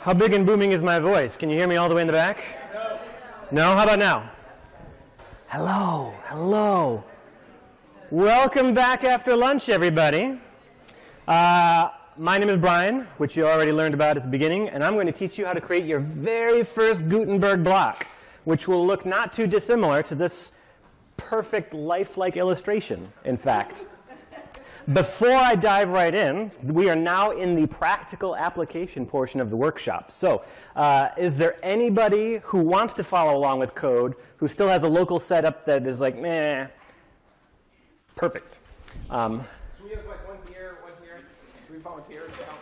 How big and booming is my voice? Can you hear me all the way in the back? No. How about now? Hello, hello. Welcome back after lunch, everybody. Uh, my name is Brian, which you already learned about at the beginning, and I'm going to teach you how to create your very first Gutenberg block, which will look not too dissimilar to this perfect lifelike illustration, in fact. Before I dive right in, we are now in the practical application portion of the workshop. So uh, is there anybody who wants to follow along with code who still has a local setup that is like, meh, perfect. Um, we have like one here, one here? Do we volunteer to help?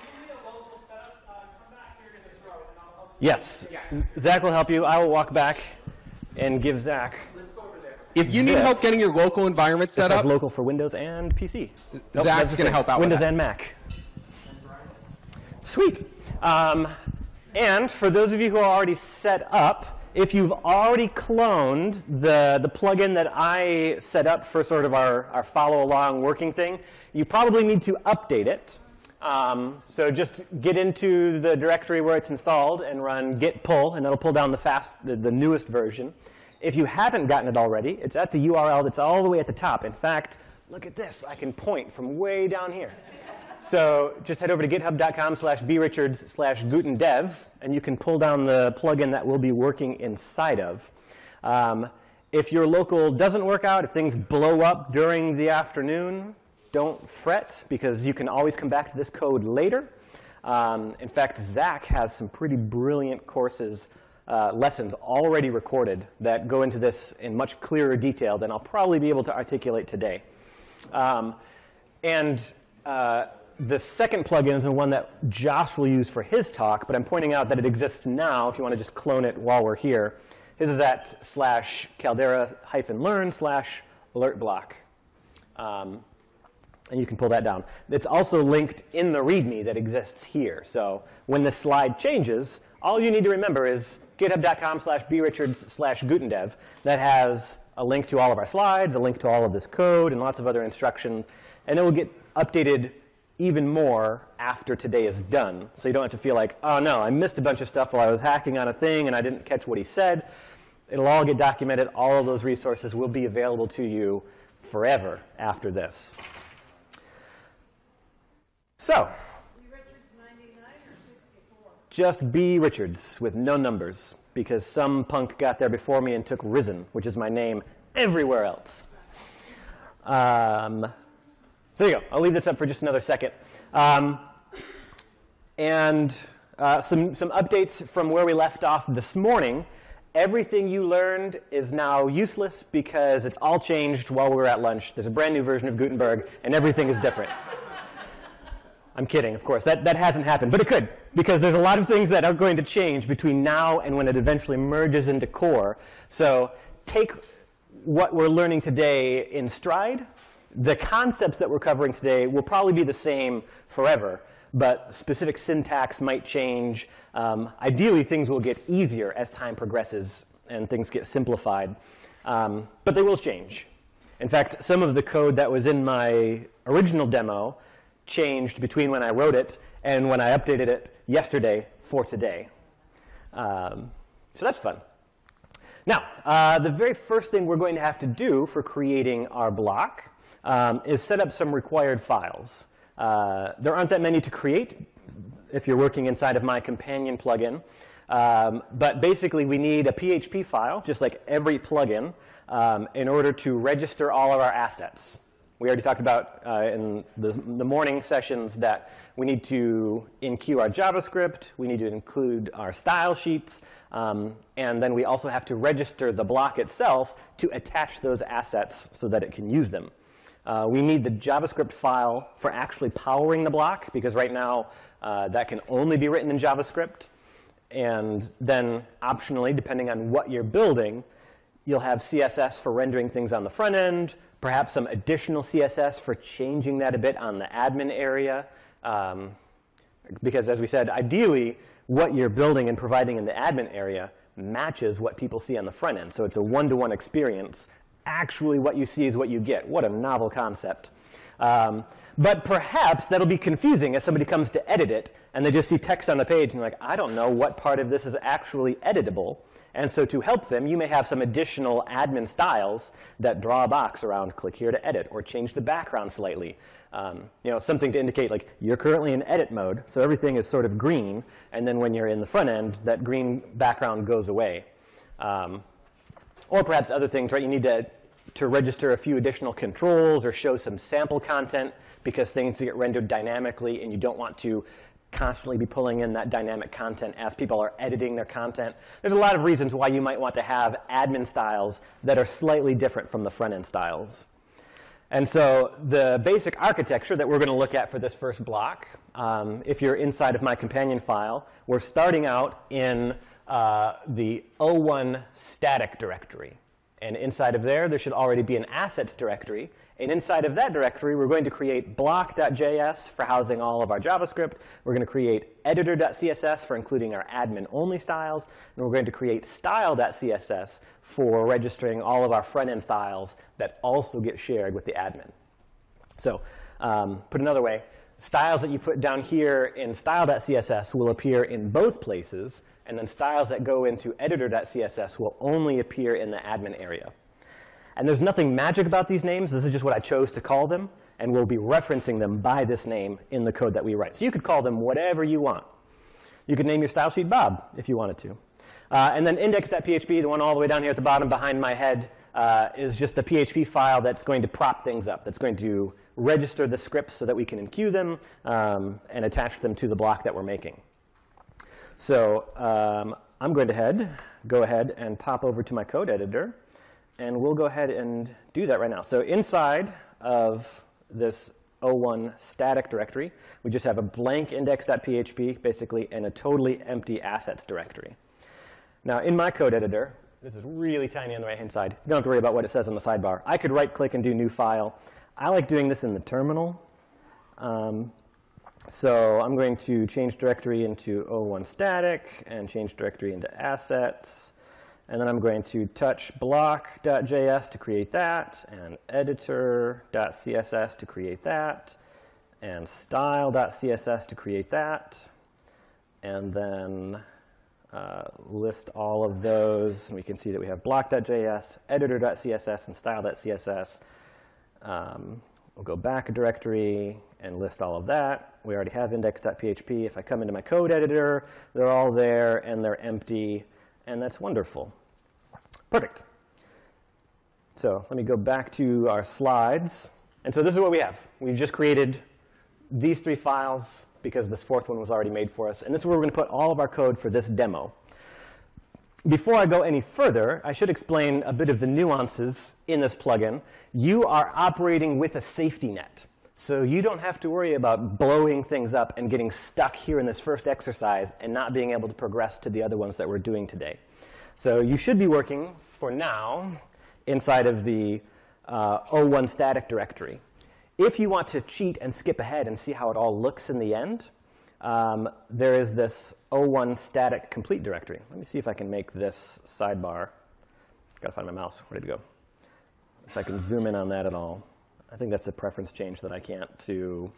Yes. Zach will help you. I will walk back and give Zach if you need This- help getting your local environment set up, local for Windows and PC. Nope, Zach's that's gonna help out with Windows and Mac. Sweet. Um, and for those of you who are already set up, if you've already cloned the, the plugin that I set up for sort of our, our follow along working thing, you probably need to update it. Um, so just get into the directory where it's installed and run git pull, and it'll pull down the fast, the, the newest version. If you haven't gotten it already, it's at the URL that's all the way at the top. In fact, look at this. I can point from way down here. So just head over to github.com slash brichards slash gutendev, and you can pull down the plugin that we'll be working inside of. Um, if your local doesn't work out, if things blow up during the afternoon, don't fret, because you can always come back to this code later. Um, in fact, Zach has some pretty brilliant courses, uh, lessons already recorded that go into this in much clearer detail than I'll probably be able to articulate today. Um, and uh, the second plugin is the one that Josh will use for his talk, but I'm pointing out that it exists now if you want to just clone it while we're here. His is at slash caldera hyphen learn slash alert block. Um, and you can pull that down. It's also linked in the README that exists here. So when the slide changes, all you need to remember is github.com slash brichards slash gutendev. That has a link to all of our slides, a link to all of this code, and lots of other instruction. And it will get updated even more after today is done. So you don't have to feel like, oh no, I missed a bunch of stuff while I was hacking on a thing and I didn't catch what he said. It'll all get documented. All of those resources will be available to you forever after this. So, just B. Richards with no numbers because some punk got there before me and took rzen, which is my name everywhere else. Um, so there you go. I'll leave this up for just another second. Um, and uh, some, some updates from where we left off this morning. Everything you learned is now useless because it's all changed while we were at lunch. There's a brand new version of Gutenberg, and everything is different. I'm kidding, of course. That, that hasn't happened, but it could, because there's a lot of things that are going to change between now and when it eventually merges into core. So take what we're learning today in stride. The concepts that we're covering today will probably be the same forever, but specific syntax might change. Um, ideally, things will get easier as time progresses and things get simplified, um, but they will change. In fact, some of the code that was in my original demo changed between when I wrote it and when I updated it yesterday for today. Um, so that's fun. Now, uh, the very first thing we're going to have to do for creating our block um, is set up some required files. Uh, there aren't that many to create if you're working inside of my companion plugin. Um, but basically, we need a PHP file, just like every plugin, um, in order to register all of our assets. We already talked about uh, in the, the, morning sessions that we need to enqueue our JavaScript, we need to include our style sheets, um, and then we also have to register the block itself to attach those assets so that it can use them. Uh, we need the JavaScript file for actually powering the block, because right now uh, that can only be written in JavaScript. And then optionally, depending on what you're building, you'll have CSS for rendering things on the front end, perhaps some additional CSS for changing that a bit on the admin area. Um, because as we said, ideally, what you're building and providing in the admin area matches what people see on the front end. So it's a one-to-one -one experience actually what you see is what you get. What a novel concept. Um, but perhaps that'll be confusing as somebody comes to edit it and they just see text on the page and they're like, I don't know what part of this is actually editable. And so to help them, you may have some additional admin styles that draw a box around click here to edit or change the background slightly. Um, you know, something to indicate like you're currently in edit mode, so everything is sort of green, and then when you're in the front end, that green background goes away. Um, or perhaps other things, right? You need to, to register a few additional controls or show some sample content because things get rendered dynamically and you don't want to constantly be pulling in that dynamic content as people are editing their content. There's a lot of reasons why you might want to have admin styles that are slightly different from the front end styles. And so the basic architecture that we're going to look at for this first block, um, if you're inside of my companion file, we're starting out in uh, the O1 static directory. And inside of there, there should already be an assets directory. And inside of that directory, we're going to create block.js for housing all of our JavaScript. We're going to create editor.css for including our admin-only styles. And we're going to create style.css for registering all of our front-end styles that also get shared with the admin. So um, put another way, styles that you put down here in style.css will appear in both places. And then styles that go into editor.css will only appear in the admin area. And there's nothing magic about these names. This is just what I chose to call them. And we'll be referencing them by this name in the code that we write. So you could call them whatever you want. You could name your style sheet Bob if you wanted to. Uh, and then index.php, the one all the way down here at the bottom behind my head, uh, is just the PHP file that's going to prop things up, that's going to register the scripts so that we can enqueue them um, and attach them to the block that we're making. So um, I'm going to head, go ahead and pop over to my code editor. And we'll go ahead and do that right now. So inside of this O1 static directory, we just have a blank index.php, basically, and a totally empty assets directory. Now, in my code editor, this is really tiny on the right-hand side. You don't have to worry about what it says on the sidebar. I could right-click and do new file. I like doing this in the terminal. Um, so I'm going to change directory into O1 static and change directory into assets. And then I'm going to touch block.js to create that, and editor.css to create that, and style.css to create that, and then uh, list all of those. And we can see that we have block.js, editor.css, and style.css. Um, we'll go back a directory and list all of that. We already have index.php. If I come into my code editor, they're all there, and they're empty and that's wonderful. Perfect. So let me go back to our slides. And so this is what we have. We've just created these three files because this fourth one was already made for us. And this is where we're going to put all of our code for this demo. Before I go any further, I should explain a bit of the nuances in this plugin. You are operating with a safety net. So you don't have to worry about blowing things up and getting stuck here in this first exercise and not being able to progress to the other ones that we're doing today. So you should be working, for now, inside of the uh, O1 static directory. If you want to cheat and skip ahead and see how it all looks in the end, um, there is this O1 static complete directory. Let me see if I can make this sidebar. Got to find my mouse. Where did it go? If I can zoom in on that at all. I think that's a preference change that I can't to,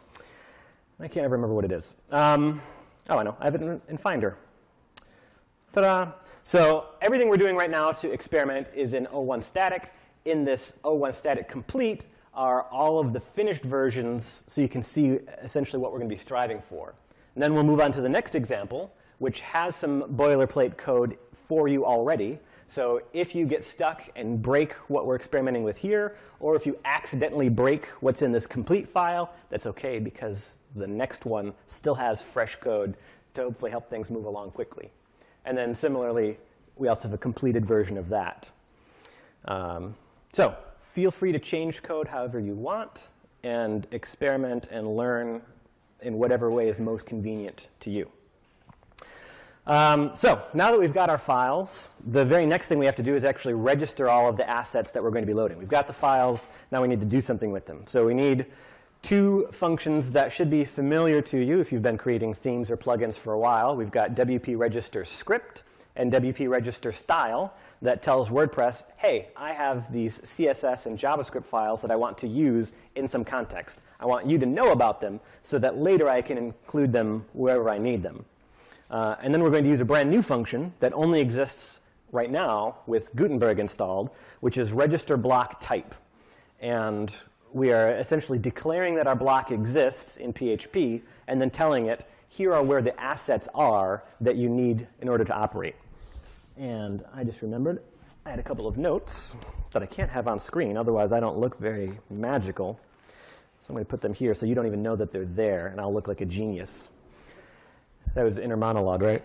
I can't ever remember what it is. Um, oh, I know, I have it in, in Finder. Ta-da! So everything we're doing right now to experiment is in O1 static. In this O1 static complete are all of the finished versions so you can see essentially what we're going to be striving for. And then we'll move on to the next example, which has some boilerplate code for you already. So if you get stuck and break what we're experimenting with here, or if you accidentally break what's in this complete file, that's OK because the next one still has fresh code to hopefully help things move along quickly. And then similarly, we also have a completed version of that. Um, so feel free to change code however you want and experiment and learn in whatever way is most convenient to you. Um, so now that we've got our files, the very next thing we have to do is actually register all of the assets that we're going to be loading. We've got the files. Now we need to do something with them. So we need two functions that should be familiar to you if you've been creating themes or plugins for a while. We've got WP register script and WP register style. that tells WordPress, hey, I have these CSS and JavaScript files that I want to use in some context. I want you to know about them so that later I can include them wherever I need them. Uh, and then we're going to use a brand new function that only exists right now with Gutenberg installed, which is register block type. And we are essentially declaring that our block exists in PHP and then telling it, here are where the assets are that you need in order to operate. And I just remembered I had a couple of notes that I can't have on screen, otherwise I don't look very magical. So I'm going to put them here so you don't even know that they're there, and I'll look like a genius. That was inner monologue, right?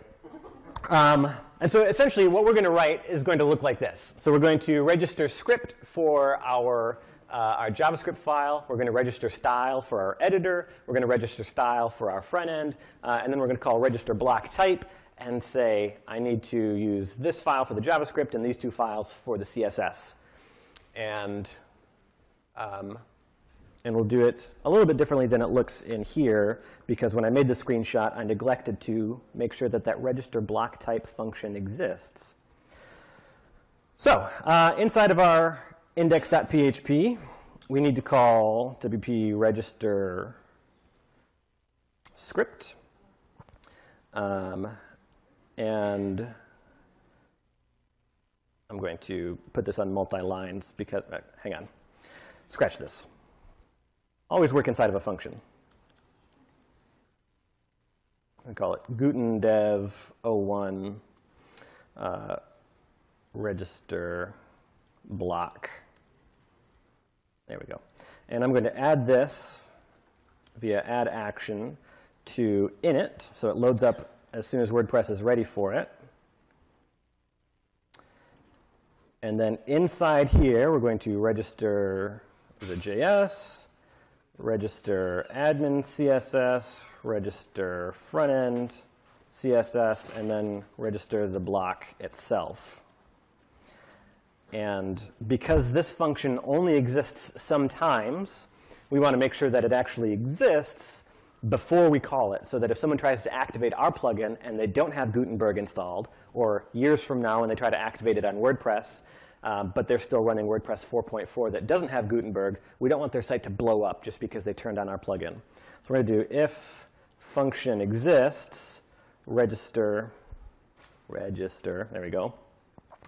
Um, and so essentially what we're going to write is going to look like this. So we're going to register script for our, uh, our JavaScript file. We're going to register style for our editor. We're going to register style for our front end. Uh, and then we're going to call register block type and say, I need to use this file for the JavaScript and these two files for the CSS. And um, and we'll do it a little bit differently than it looks in here because when I made the screenshot, I neglected to make sure that that register block type function exists. So uh, inside of our index.php, we need to call WP register script. Um, and I'm going to put this on multi-lines because, uh, hang on, scratch this always work inside of a function. I call it Guten dev 01 uh, register block. There we go. And I'm going to add this via add action to init, so it loads up as soon as WordPress is ready for it. And then inside here, we're going to register the JS, register admin CSS, register front end CSS, and then register the block itself. And because this function only exists sometimes, we want to make sure that it actually exists before we call it, so that if someone tries to activate our plugin and they don't have Gutenberg installed, or years from now when they try to activate it on WordPress, um, but they're still running WordPress 4.4 that doesn't have Gutenberg. We don't want their site to blow up just because they turned on our plugin. So we're going to do if function exists, register, register, there we go,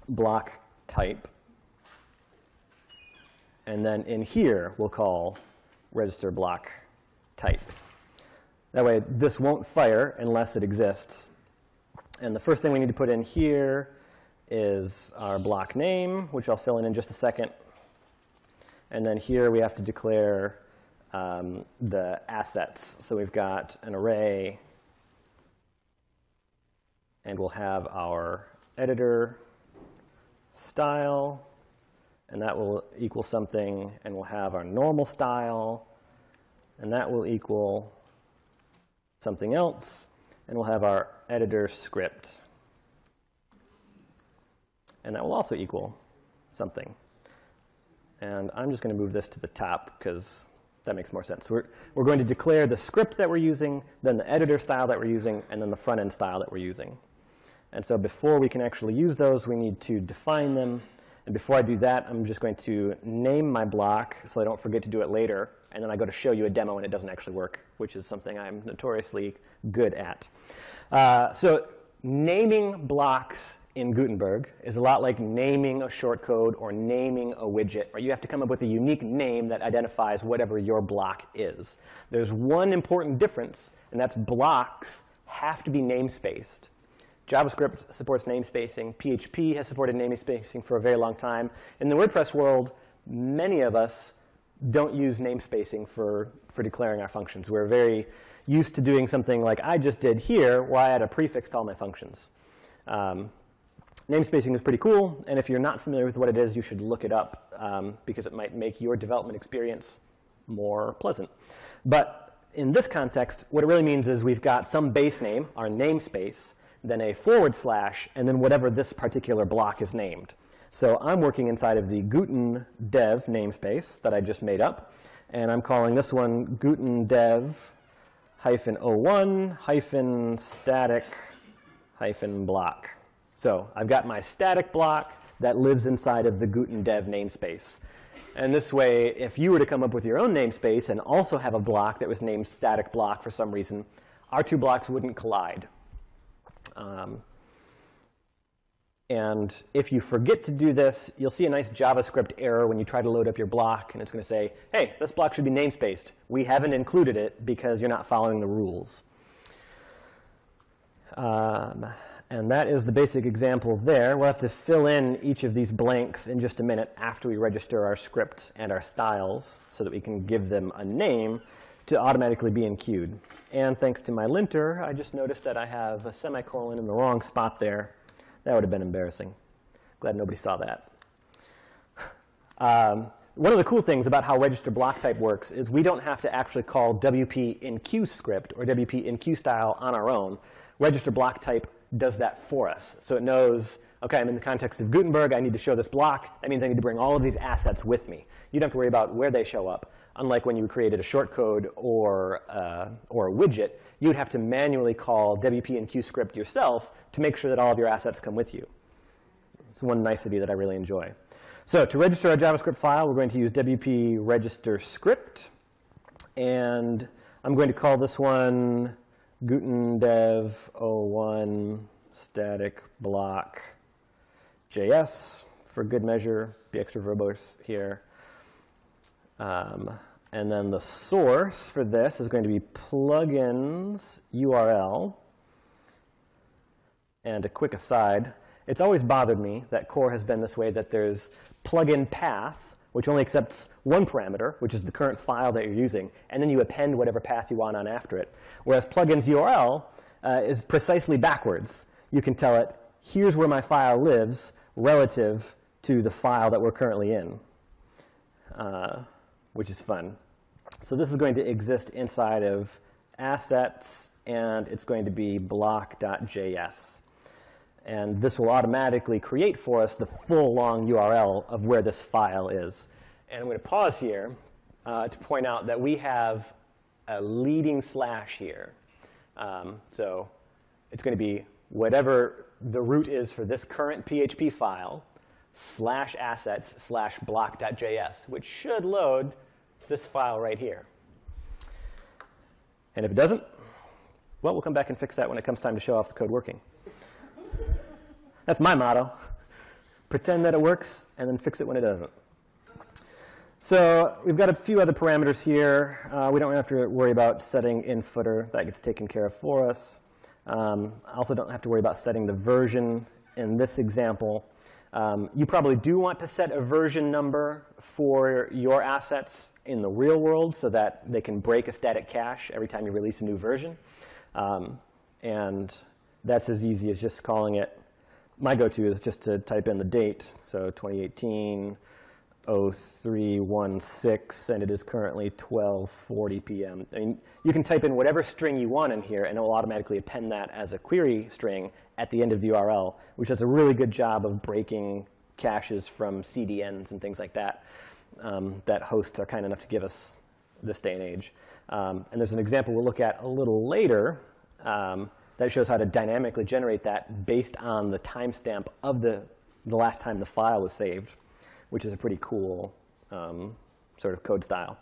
block type. And then in here, we'll call register block type. That way, this won't fire unless it exists. And the first thing we need to put in here is our block name, which I'll fill in in just a second. And then here we have to declare um, the assets. So we've got an array, and we'll have our editor style, and that will equal something, and we'll have our normal style, and that will equal something else, and we'll have our editor script and that will also equal something. And I'm just going to move this to the top because that makes more sense. We're, we're going to declare the script that we're using, then the editor style that we're using, and then the front end style that we're using. And so before we can actually use those, we need to define them. And before I do that, I'm just going to name my block so I don't forget to do it later. And then I go to show you a demo and it doesn't actually work, which is something I'm notoriously good at. Uh, so naming blocks in Gutenberg is a lot like naming a shortcode or naming a widget. Right? You have to come up with a unique name that identifies whatever your block is. There's one important difference, and that's blocks have to be namespaced. JavaScript supports namespacing. PHP has supported namespacing for a very long time. In the WordPress world, many of us don't use namespacing for, for declaring our functions. We're very used to doing something like I just did here, where I add a prefix to all my functions. Um, Namespacing is pretty cool, and if you're not familiar with what it is, you should look it up um, because it might make your development experience more pleasant. But in this context, what it really means is we've got some base name, our namespace, then a forward slash, and then whatever this particular block is named. So I'm working inside of the Guten dev namespace that I just made up, and I'm calling this one Guten dev hyphen 01 hyphen static hyphen block. So I've got my static block that lives inside of the Guten dev namespace. And this way, if you were to come up with your own namespace and also have a block that was named static block for some reason, our two blocks wouldn't collide. Um, and if you forget to do this, you'll see a nice JavaScript error when you try to load up your block, and it's going to say, hey, this block should be namespaced. We haven't included it because you're not following the rules. Um, and that is the basic example there. We'll have to fill in each of these blanks in just a minute after we register our script and our styles so that we can give them a name to automatically be enqueued. And thanks to my linter, I just noticed that I have a semicolon in the wrong spot there. That would have been embarrassing. Glad nobody saw that. Um, one of the cool things about how register block type works is we don't have to actually call WP enqueue script or WP enqueue style on our own. Register block type does that for us. So it knows, okay, I'm in the context of Gutenberg. I need to show this block. That means I need to bring all of these assets with me. You don't have to worry about where they show up. Unlike when you created a shortcode or, uh, or a widget, you'd have to manually call WP enqueue script yourself to make sure that all of your assets come with you. It's one nicety that I really enjoy. So to register our JavaScript file, we're going to use WP register script. And I'm going to call this one Guten dev 01 static block JS for good measure, be extra verbose here. Um, and then the source for this is going to be plugins URL. And a quick aside, it's always bothered me that core has been this way that there's plugin path, which only accepts one parameter, which is the current file that you're using, and then you append whatever path you want on after it. Whereas plugins URL uh, is precisely backwards. You can tell it, here's where my file lives relative to the file that we're currently in. Uh, which is fun. So this is going to exist inside of assets, and it's going to be block.js. And this will automatically create for us the full long URL of where this file is. And I'm going to pause here uh, to point out that we have a leading slash here. Um, so it's going to be whatever the root is for this current PHP file slash assets slash block.js, which should load this file right here. And if it doesn't, well, we'll come back and fix that when it comes time to show off the code working. That's my motto. Pretend that it works, and then fix it when it doesn't. So we've got a few other parameters here. Uh, we don't have to worry about setting in footer. That gets taken care of for us. Um, I also don't have to worry about setting the version in this example. Um, you probably do want to set a version number for your assets in the real world so that they can break a static cache every time you release a new version. Um, and that's as easy as just calling it. My go-to is just to type in the date. So 2018 0316, and it is currently 12:40 p.m. I mean, you can type in whatever string you want in here, and it will automatically append that as a query string at the end of the URL, which does a really good job of breaking caches from CDNs and things like that um, that hosts are kind enough to give us this day and age. Um, and there's an example we'll look at a little later um, that shows how to dynamically generate that based on the timestamp of the, the last time the file was saved which is a pretty cool um, sort of code style.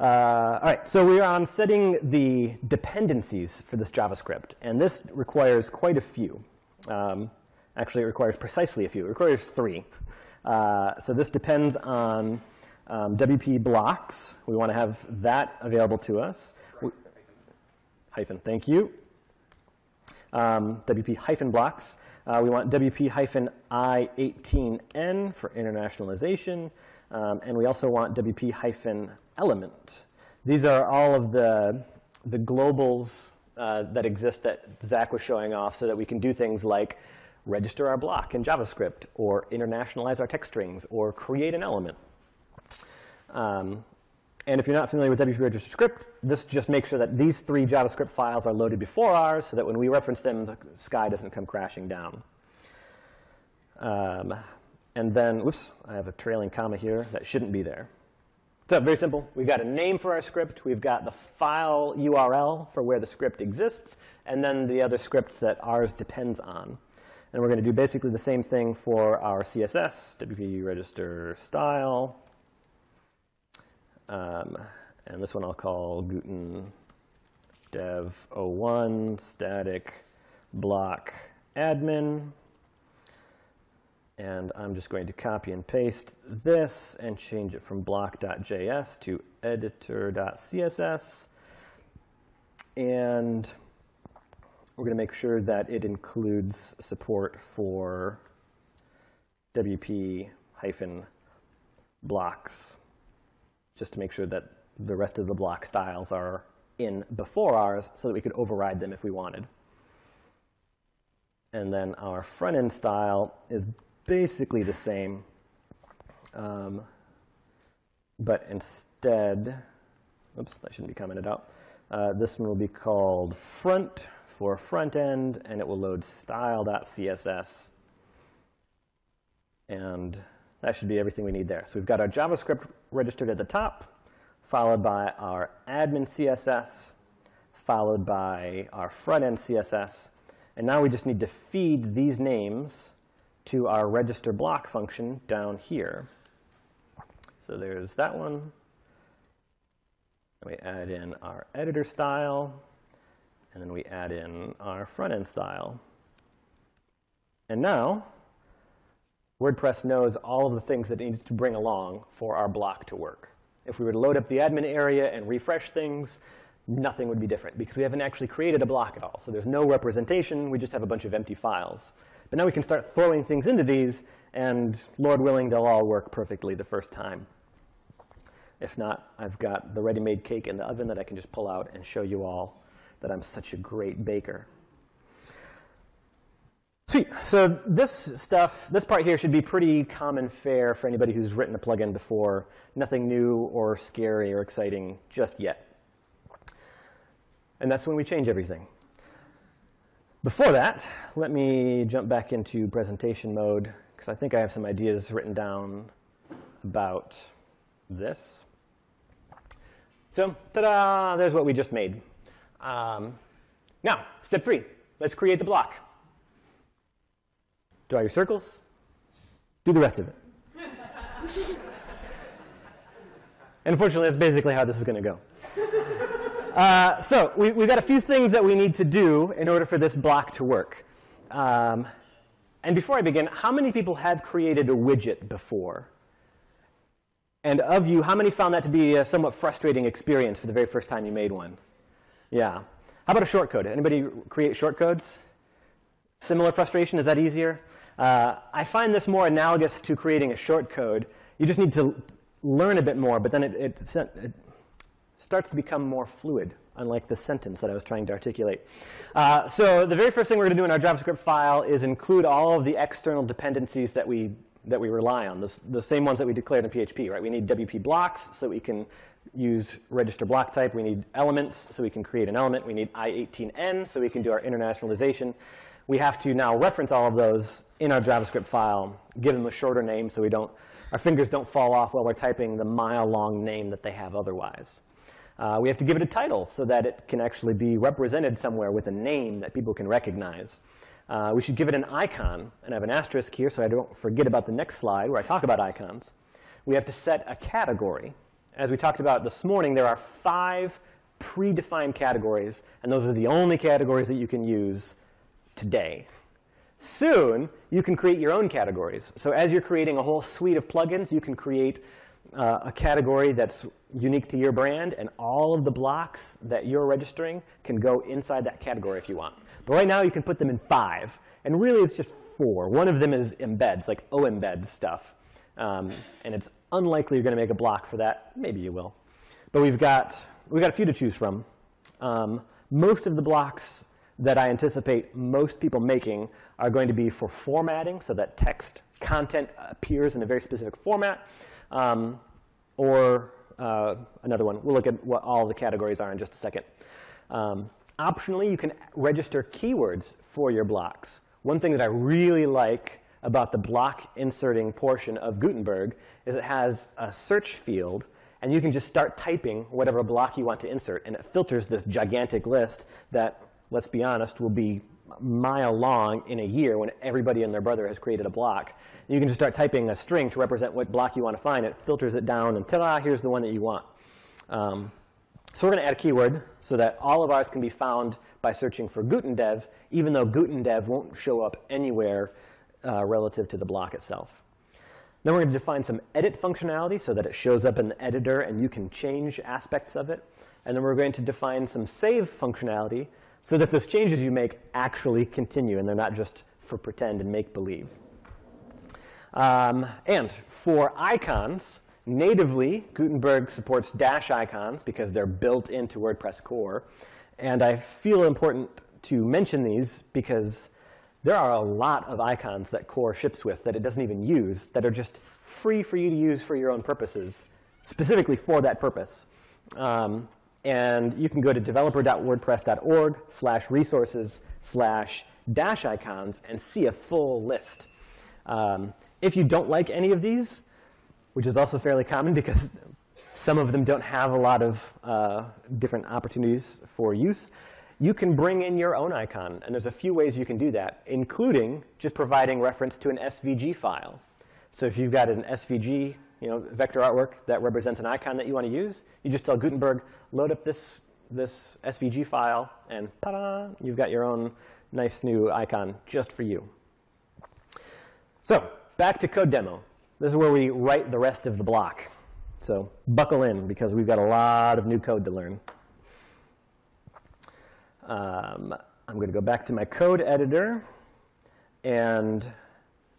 Uh, all right, so we're on setting the dependencies for this JavaScript, and this requires quite a few. Um, actually, it requires precisely a few. It requires three. Uh, so this depends on um, WP blocks. We want to have that available to us. We, hyphen, thank you. Um, WP-blocks. Uh, we want WP-I18N for internationalization, um, and we also want WP-element. These are all of the, the globals uh, that exist that Zach was showing off so that we can do things like register our block in JavaScript, or internationalize our text strings, or create an element. Um, and if you're not familiar with WP register script, this just makes sure that these three JavaScript files are loaded before ours so that when we reference them, the sky doesn't come crashing down. Um, and then, whoops, I have a trailing comma here that shouldn't be there. So very simple. We've got a name for our script. We've got the file URL for where the script exists, and then the other scripts that ours depends on. And we're going to do basically the same thing for our CSS, WP register style. Um, and this one I'll call Guten dev 01 static block admin. And I'm just going to copy and paste this and change it from block.js to editor.css. And we're going to make sure that it includes support for WP hyphen blocks, just to make sure that the rest of the block styles are in before ours so that we could override them if we wanted. And then our front end style is basically the same. Um, but instead, oops, that shouldn't be commented out. Uh, this one will be called front for front end, and it will load style.css. And that should be everything we need there. So we've got our JavaScript registered at the top, followed by our admin CSS, followed by our front end CSS. And now we just need to feed these names to our register block function down here. So there's that one. And we add in our editor style, and then we add in our front end style. And now, WordPress knows all of the things that it needs to bring along for our block to work. If we were to load up the admin area and refresh things, nothing would be different because we haven't actually created a block at all. So there's no representation. We just have a bunch of empty files. But now we can start throwing things into these, and Lord willing, they'll all work perfectly the first time. If not, I've got the ready-made cake in the oven that I can just pull out and show you all that I'm such a great baker. Sweet. So this stuff, this part here should be pretty common fare for anybody who's written a plugin before. Nothing new or scary or exciting just yet. And that's when we change everything. Before that, let me jump back into presentation mode because I think I have some ideas written down about this. So, ta-da, there's what we just made. Um, now, step three, let's create the block. Draw your circles, do the rest of it. unfortunately, that's basically how this is going to go. Uh, so we, have got a few things that we need to do in order for this block to work. Um, and before I begin, how many people have created a widget before? And of you, how many found that to be a somewhat frustrating experience for the very first time you made one? Yeah. How about a shortcode? Anybody create shortcodes? Similar frustration? Is that easier? Uh, I find this more analogous to creating a shortcode. You just need to learn a bit more, but then it, it, it starts to become more fluid, unlike the sentence that I was trying to articulate. Uh, so the very first thing we're going to do in our JavaScript file is include all of the external dependencies that we that we rely on, the, the same ones that we declared in PHP, right? We need WP blocks so we can use register block type. We need elements so we can create an element. We need I18N so we can do our internationalization. We have to now reference all of those in our JavaScript file, give them a shorter name so we don't, our fingers don't fall off while we're typing the mile-long name that they have otherwise. Uh, we have to give it a title so that it can actually be represented somewhere with a name that people can recognize. Uh, we should give it an icon, and I have an asterisk here so I don't forget about the next slide where I talk about icons. We have to set a category. As we talked about this morning, there are five predefined categories, and those are the only categories that you can use today. Soon, you can create your own categories. So as you're creating a whole suite of plugins, you can create uh, a category that's unique to your brand, and all of the blocks that you're registering can go inside that category if you want. But right now, you can put them in five, and really it's just four. One of them is embeds, like oEmbed stuff, um, and it's unlikely you're going to make a block for that. Maybe you will. But we've got, we've got a few to choose from. Um, most of the blocks that I anticipate most people making are going to be for formatting, so that text content appears in a very specific format. Um, or uh, another one. We'll look at what all the categories are in just a second. Um, optionally, you can register keywords for your blocks. One thing that I really like about the block inserting portion of Gutenberg is it has a search field, and you can just start typing whatever block you want to insert, and it filters this gigantic list that, let's be honest, will be mile long in a year when everybody and their brother has created a block. You can just start typing a string to represent what block you want to find. It filters it down, and ta-da, here's the one that you want. Um, so we're going to add a keyword so that all of ours can be found by searching for GutenDev, even though GutenDev won't show up anywhere uh, relative to the block itself. Then we're going to define some edit functionality so that it shows up in the editor and you can change aspects of it. And then we're going to define some save functionality so that those changes you make actually continue and they're not just for pretend and make believe. Um, and for icons, natively, Gutenberg supports Dashicons because they're built into WordPress core. And I feel important to mention these because there are a lot of icons that core ships with that it doesn't even use that are just free for you to use for your own purposes, specifically for that purpose. Um, and you can go to developer.wordpress.org slash resources slash Dashicons and see a full list. Um, if you don't like any of these, which is also fairly common because some of them don't have a lot of uh, different opportunities for use, you can bring in your own icon. And there's a few ways you can do that, including just providing reference to an SVG file. So if you've got an SVG you know, vector artwork that represents an icon that you want to use, you just tell Gutenberg, load up this, this SVG file, and ta-da, you've got your own nice new icon just for you. So back to code demo. This is where we write the rest of the block. So buckle in, because we've got a lot of new code to learn. Um, I'm going to go back to my code editor, and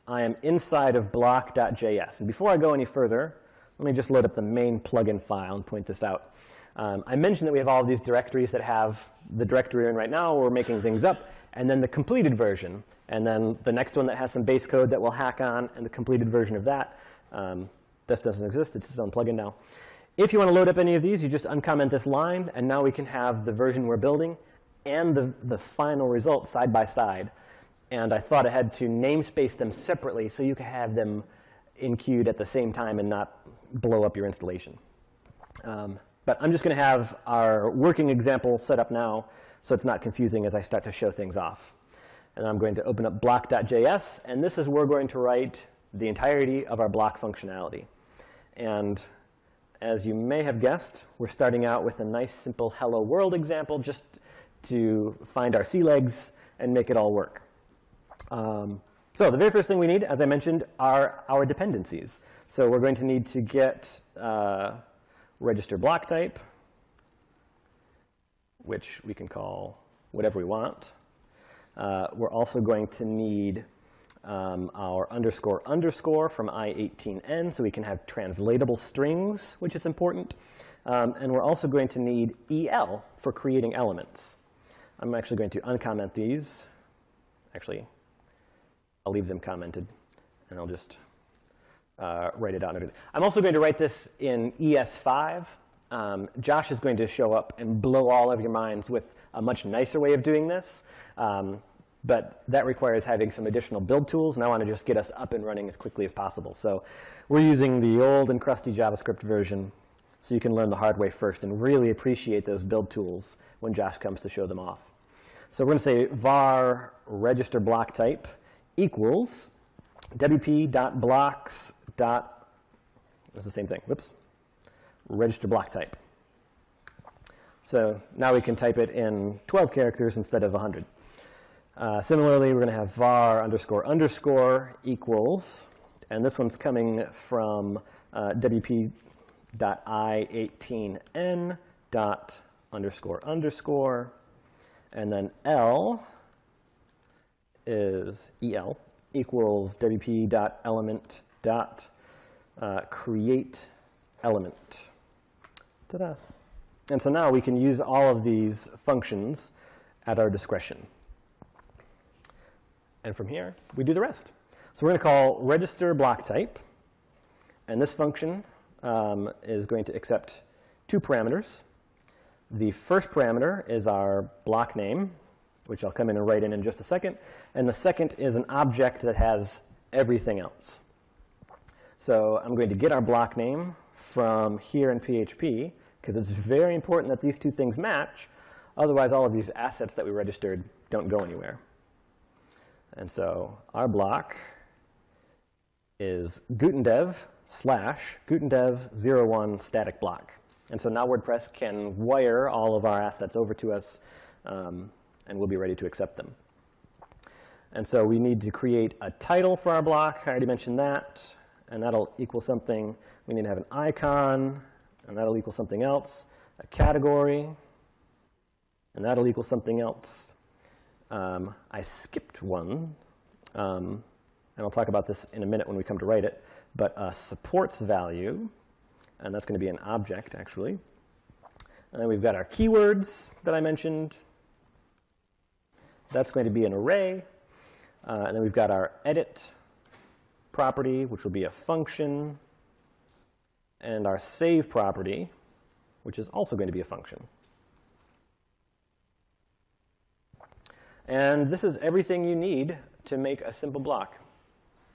I am inside of block.js. And before I go any further, let me just load up the main plugin file and point this out. Um, I mentioned that we have all of these directories that have the directory we're in right now. We're making things up. And then the completed version. And then the next one that has some base code that we'll hack on, and the completed version of that. Um, this doesn't exist. It's its own plugin now. If you want to load up any of these, you just uncomment this line. And now we can have the version we're building and the, the final result side by side and I thought I had to namespace them separately so you could have them enqueued at the same time and not blow up your installation. Um, but I'm just going to have our working example set up now so it's not confusing as I start to show things off. And I'm going to open up block.js, and this is where we're going to write the entirety of our block functionality. And as you may have guessed, we're starting out with a nice, simple hello world example just to find our sea legs and make it all work. Um, so the very first thing we need, as I mentioned, are our dependencies. So we're going to need to get uh, register block type, which we can call whatever we want. Uh, we're also going to need um, our underscore underscore from i18n, so we can have translatable strings, which is important. Um, and we're also going to need el for creating elements. I'm actually going to uncomment these. Actually, I'll leave them commented, and I'll just uh, write it out. I'm also going to write this in ES5. Um, Josh is going to show up and blow all of your minds with a much nicer way of doing this. Um, but that requires having some additional build tools, and I want to just get us up and running as quickly as possible. So we're using the old and crusty JavaScript version so you can learn the hard way first and really appreciate those build tools when Josh comes to show them off. So we're going to say var register block type equals wp.blocks. Dot, it's the same thing. Whoops. Register block type. So now we can type it in 12 characters instead of 100. Uh, similarly, we're going to have var underscore underscore equals, and this one's coming from uh, wp.i18n dot underscore underscore, and then L is el equals wp.element dot uh, create element. Ta-da. And so now we can use all of these functions at our discretion. And from here, we do the rest. So we're going to call register block type. And this function um, is going to accept two parameters. The first parameter is our block name, which I'll come in and write in in just a second. And the second is an object that has everything else. So I'm going to get our block name from here in PHP, because it's very important that these two things match. Otherwise, all of these assets that we registered don't go anywhere. And so our block is gutendev slash gutendev01 static block. And so now WordPress can wire all of our assets over to us, um, and we'll be ready to accept them. And so we need to create a title for our block. I already mentioned that. And that'll equal something. We need to have an icon, and that'll equal something else. A category, and that'll equal something else. Um, I skipped one, um, and I'll talk about this in a minute when we come to write it. But a supports value, and that's going to be an object, actually. And then we've got our keywords that I mentioned. That's going to be an array. Uh, and then we've got our edit property, which will be a function, and our save property, which is also going to be a function. And this is everything you need to make a simple block.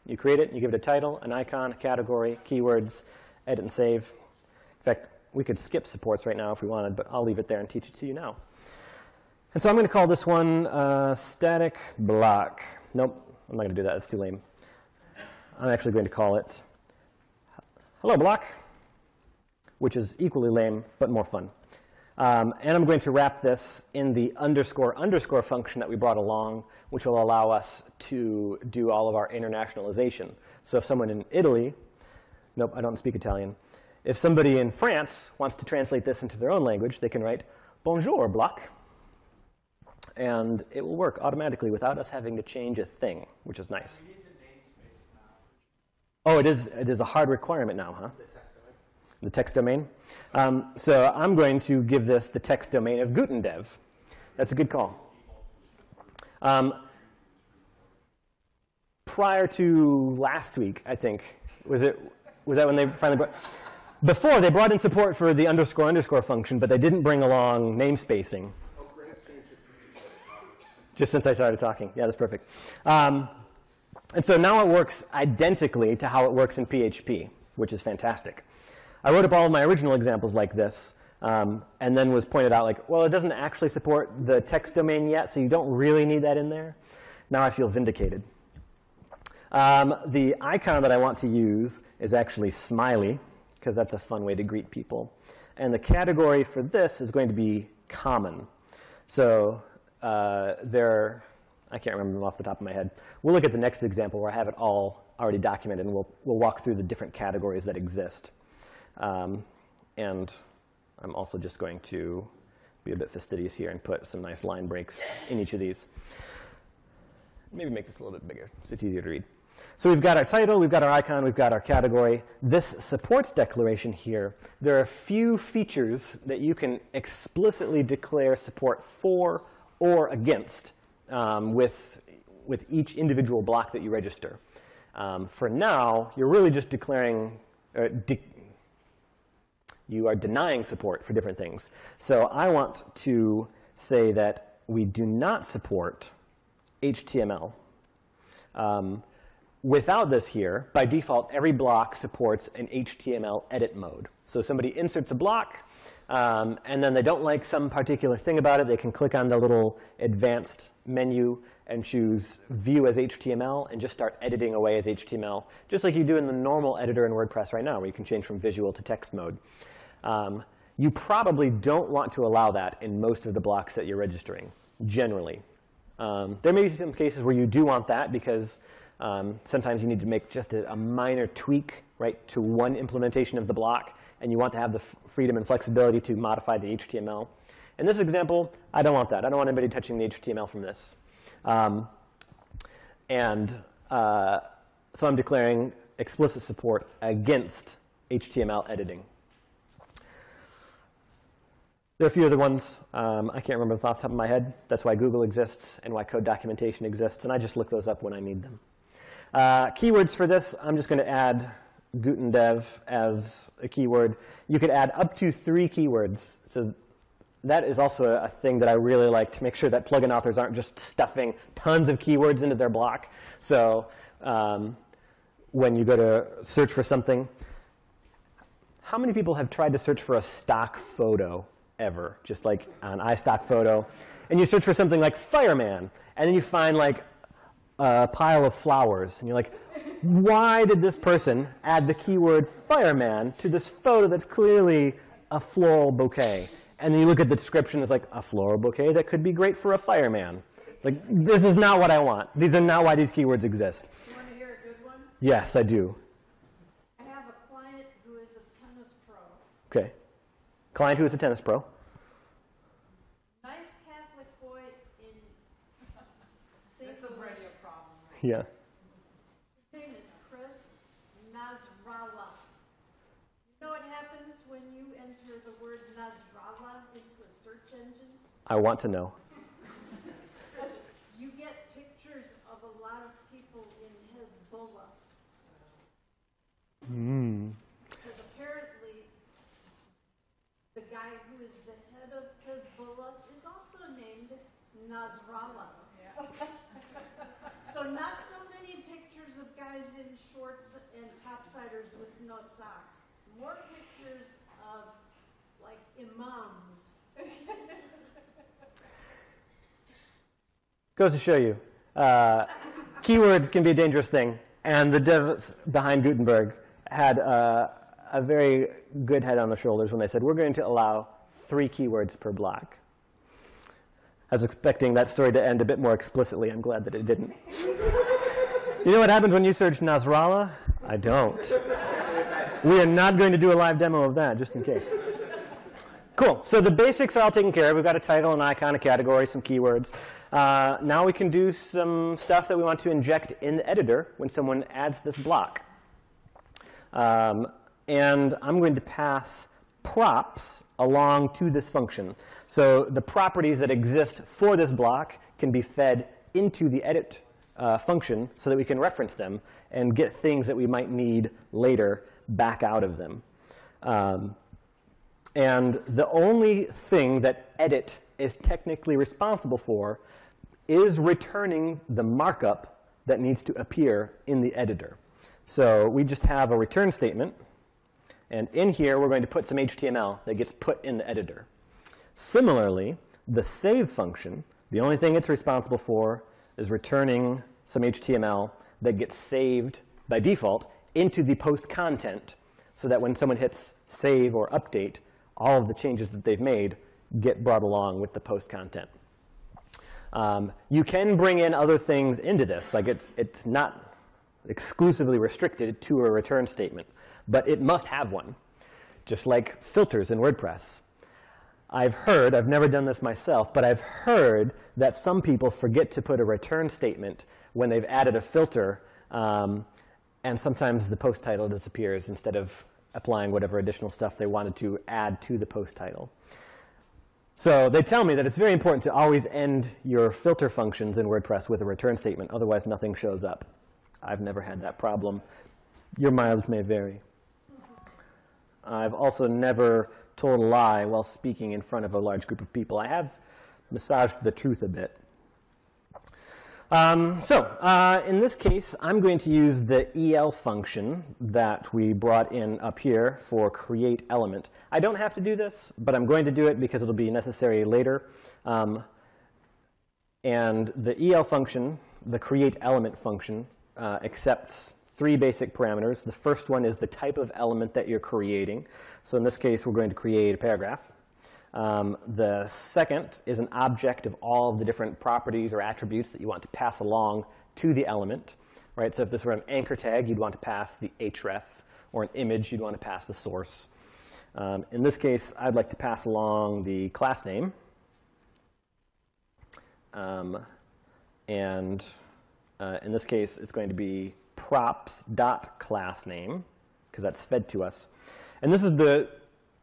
You create it, you give it a title, an icon, a category, keywords, edit and save. In fact, we could skip supports right now if we wanted, but I'll leave it there and teach it to you now. And so I'm going to call this one uh, static block. Nope, I'm not going to do that. It's too lame. I'm actually going to call it hello block, which is equally lame but more fun. Um, and I'm going to wrap this in the underscore underscore function that we brought along, which will allow us to do all of our internationalization. So if someone in Italy, nope, I don't speak Italian. If somebody in France wants to translate this into their own language, they can write bonjour block, and it will work automatically without us having to change a thing, which is nice. Oh, it is, it is a hard requirement now, huh? The text domain. Um, so I'm going to give this the text domain of Gutendev. That's a good call. Um, prior to last week, I think, was it? Was that when they finally brought? Before they brought in support for the underscore underscore function, but they didn't bring along namespacing. Just since I started talking. Yeah, that's perfect. Um, and so now it works identically to how it works in PHP, which is fantastic. I wrote up all of my original examples like this, um, and then was pointed out like, well, it doesn't actually support the text domain yet, so you don't really need that in there. Now I feel vindicated. Um, the icon that I want to use is actually smiley, because that's a fun way to greet people. And the category for this is going to be common. So uh, there, I can't remember them off the top of my head. We'll look at the next example where I have it all already documented, and we'll, we'll walk through the different categories that exist. Um, and I'm also just going to be a bit fastidious here and put some nice line breaks in each of these. Maybe make this a little bit bigger so it's easier to read. So we've got our title, we've got our icon, we've got our category. This supports declaration here, there are a few features that you can explicitly declare support for or against um, with, with each individual block that you register. Um, for now, you're really just declaring, uh, de you are denying support for different things. So I want to say that we do not support HTML. Um, without this here, by default, every block supports an HTML edit mode. So somebody inserts a block, um, and then they don't like some particular thing about it, they can click on the little advanced menu and choose View as HTML and just start editing away as HTML, just like you do in the normal editor in WordPress right now, where you can change from visual to text mode. Um, you probably don't want to allow that in most of the blocks that you're registering, generally. Um, there may be some cases where you do want that because um, sometimes you need to make just a, a, minor tweak right, to one implementation of the block, and you want to have the freedom and flexibility to modify the HTML. In this example, I don't want that. I don't want anybody touching the HTML from this. Um, and uh, so I'm declaring explicit support against HTML editing. There are a few other ones. Um, I can't remember off the top of my head. That's why Google exists and why code documentation exists. And I just look those up when I need them. Uh, keywords for this, I'm just going to add Gutendev as a keyword. You could add up to three keywords. So that is also a, thing that I really like to make sure that plugin authors aren't just stuffing tons of keywords into their block. So um, when you go to search for something, how many people have tried to search for a stock photo ever, just like an iStock photo. And you search for something like fireman, and then you find like a pile of flowers. And you're like, why did this person add the keyword fireman to this photo that's clearly a floral bouquet? And then you look at the description, it's like a floral bouquet that could be great for a fireman. It's like, this is not what I want. These are not why these keywords exist. You want to hear a good one? Yes, I do. I have a client who is a tennis pro. Okay. Client who is a tennis pro. Nice Catholic boy in St. That's already Louis. a problem. Yeah. His name is Chris Nasrallah. You know what happens when you enter the word Nasrallah into a search engine? I want to know. You get pictures of a lot of people in Hezbollah. Hmm. Because apparently, the guy who is the head of Hezbollah is also named Nasrallah. So not so many pictures of guys in shorts and topsiders with no socks. More pictures of like imams. Goes to show you, uh, keywords can be a dangerous thing. And the devs behind Gutenberg had uh, a very good head on their shoulders when they said, we're going to allow three keywords per block. I was expecting that story to end a bit more explicitly. I'm glad that it didn't. you know what happens when you search Nasrallah? I don't. We are not going to do a live demo of that, just in case. Cool. So the basics are all taken care of. We've got a title, an icon, a category, some keywords. Uh, now we can do some stuff that we want to inject in the editor when someone adds this block. Um, and I'm going to pass props along to this function. So the properties that exist for this block can be fed into the edit uh, function so that we can reference them and get things that we might need later back out of them. Um, and the only thing that edit is technically responsible for is returning the markup that needs to appear in the editor. So we just have a return statement. And in here, we're going to put some HTML that gets put in the editor. Similarly, the save function, the only thing it's responsible for is returning some HTML that gets saved by default into the post content so that when someone hits save or update, all of the changes that they've made get brought along with the post content. Um, you can bring in other things into this. Like it's, it's not exclusively restricted to a return statement, but it must have one, just like filters in WordPress. I've heard, I've never done this myself, but I've heard that some people forget to put a return statement when they've added a filter, um, and sometimes the post title disappears instead of applying whatever additional stuff they wanted to add to the post title. So they tell me that it's very important to always end your filter functions in WordPress with a return statement, otherwise nothing shows up. I've never had that problem. Your mileage may vary. I've also never told a lie while speaking in front of a large group of people. I have massaged the truth a bit. Um, so uh, in this case, I'm going to use the EL function that we brought in up here for create element. I don't have to do this, but I'm going to do it because it'll be necessary later. Um, and the EL function, the create element function, uh, accepts three basic parameters. The first one is the type of element that you're creating. So in this case, we're going to create a paragraph. Um, the second is an object of all of the different properties or attributes that you want to pass along to the element. Right? So if this were an anchor tag, you'd want to pass the href, or an image, you'd want to pass the source. Um, in this case, I'd like to pass along the class name. Um, and uh, in this case, it's going to be props.classname, because that's fed to us. And this is the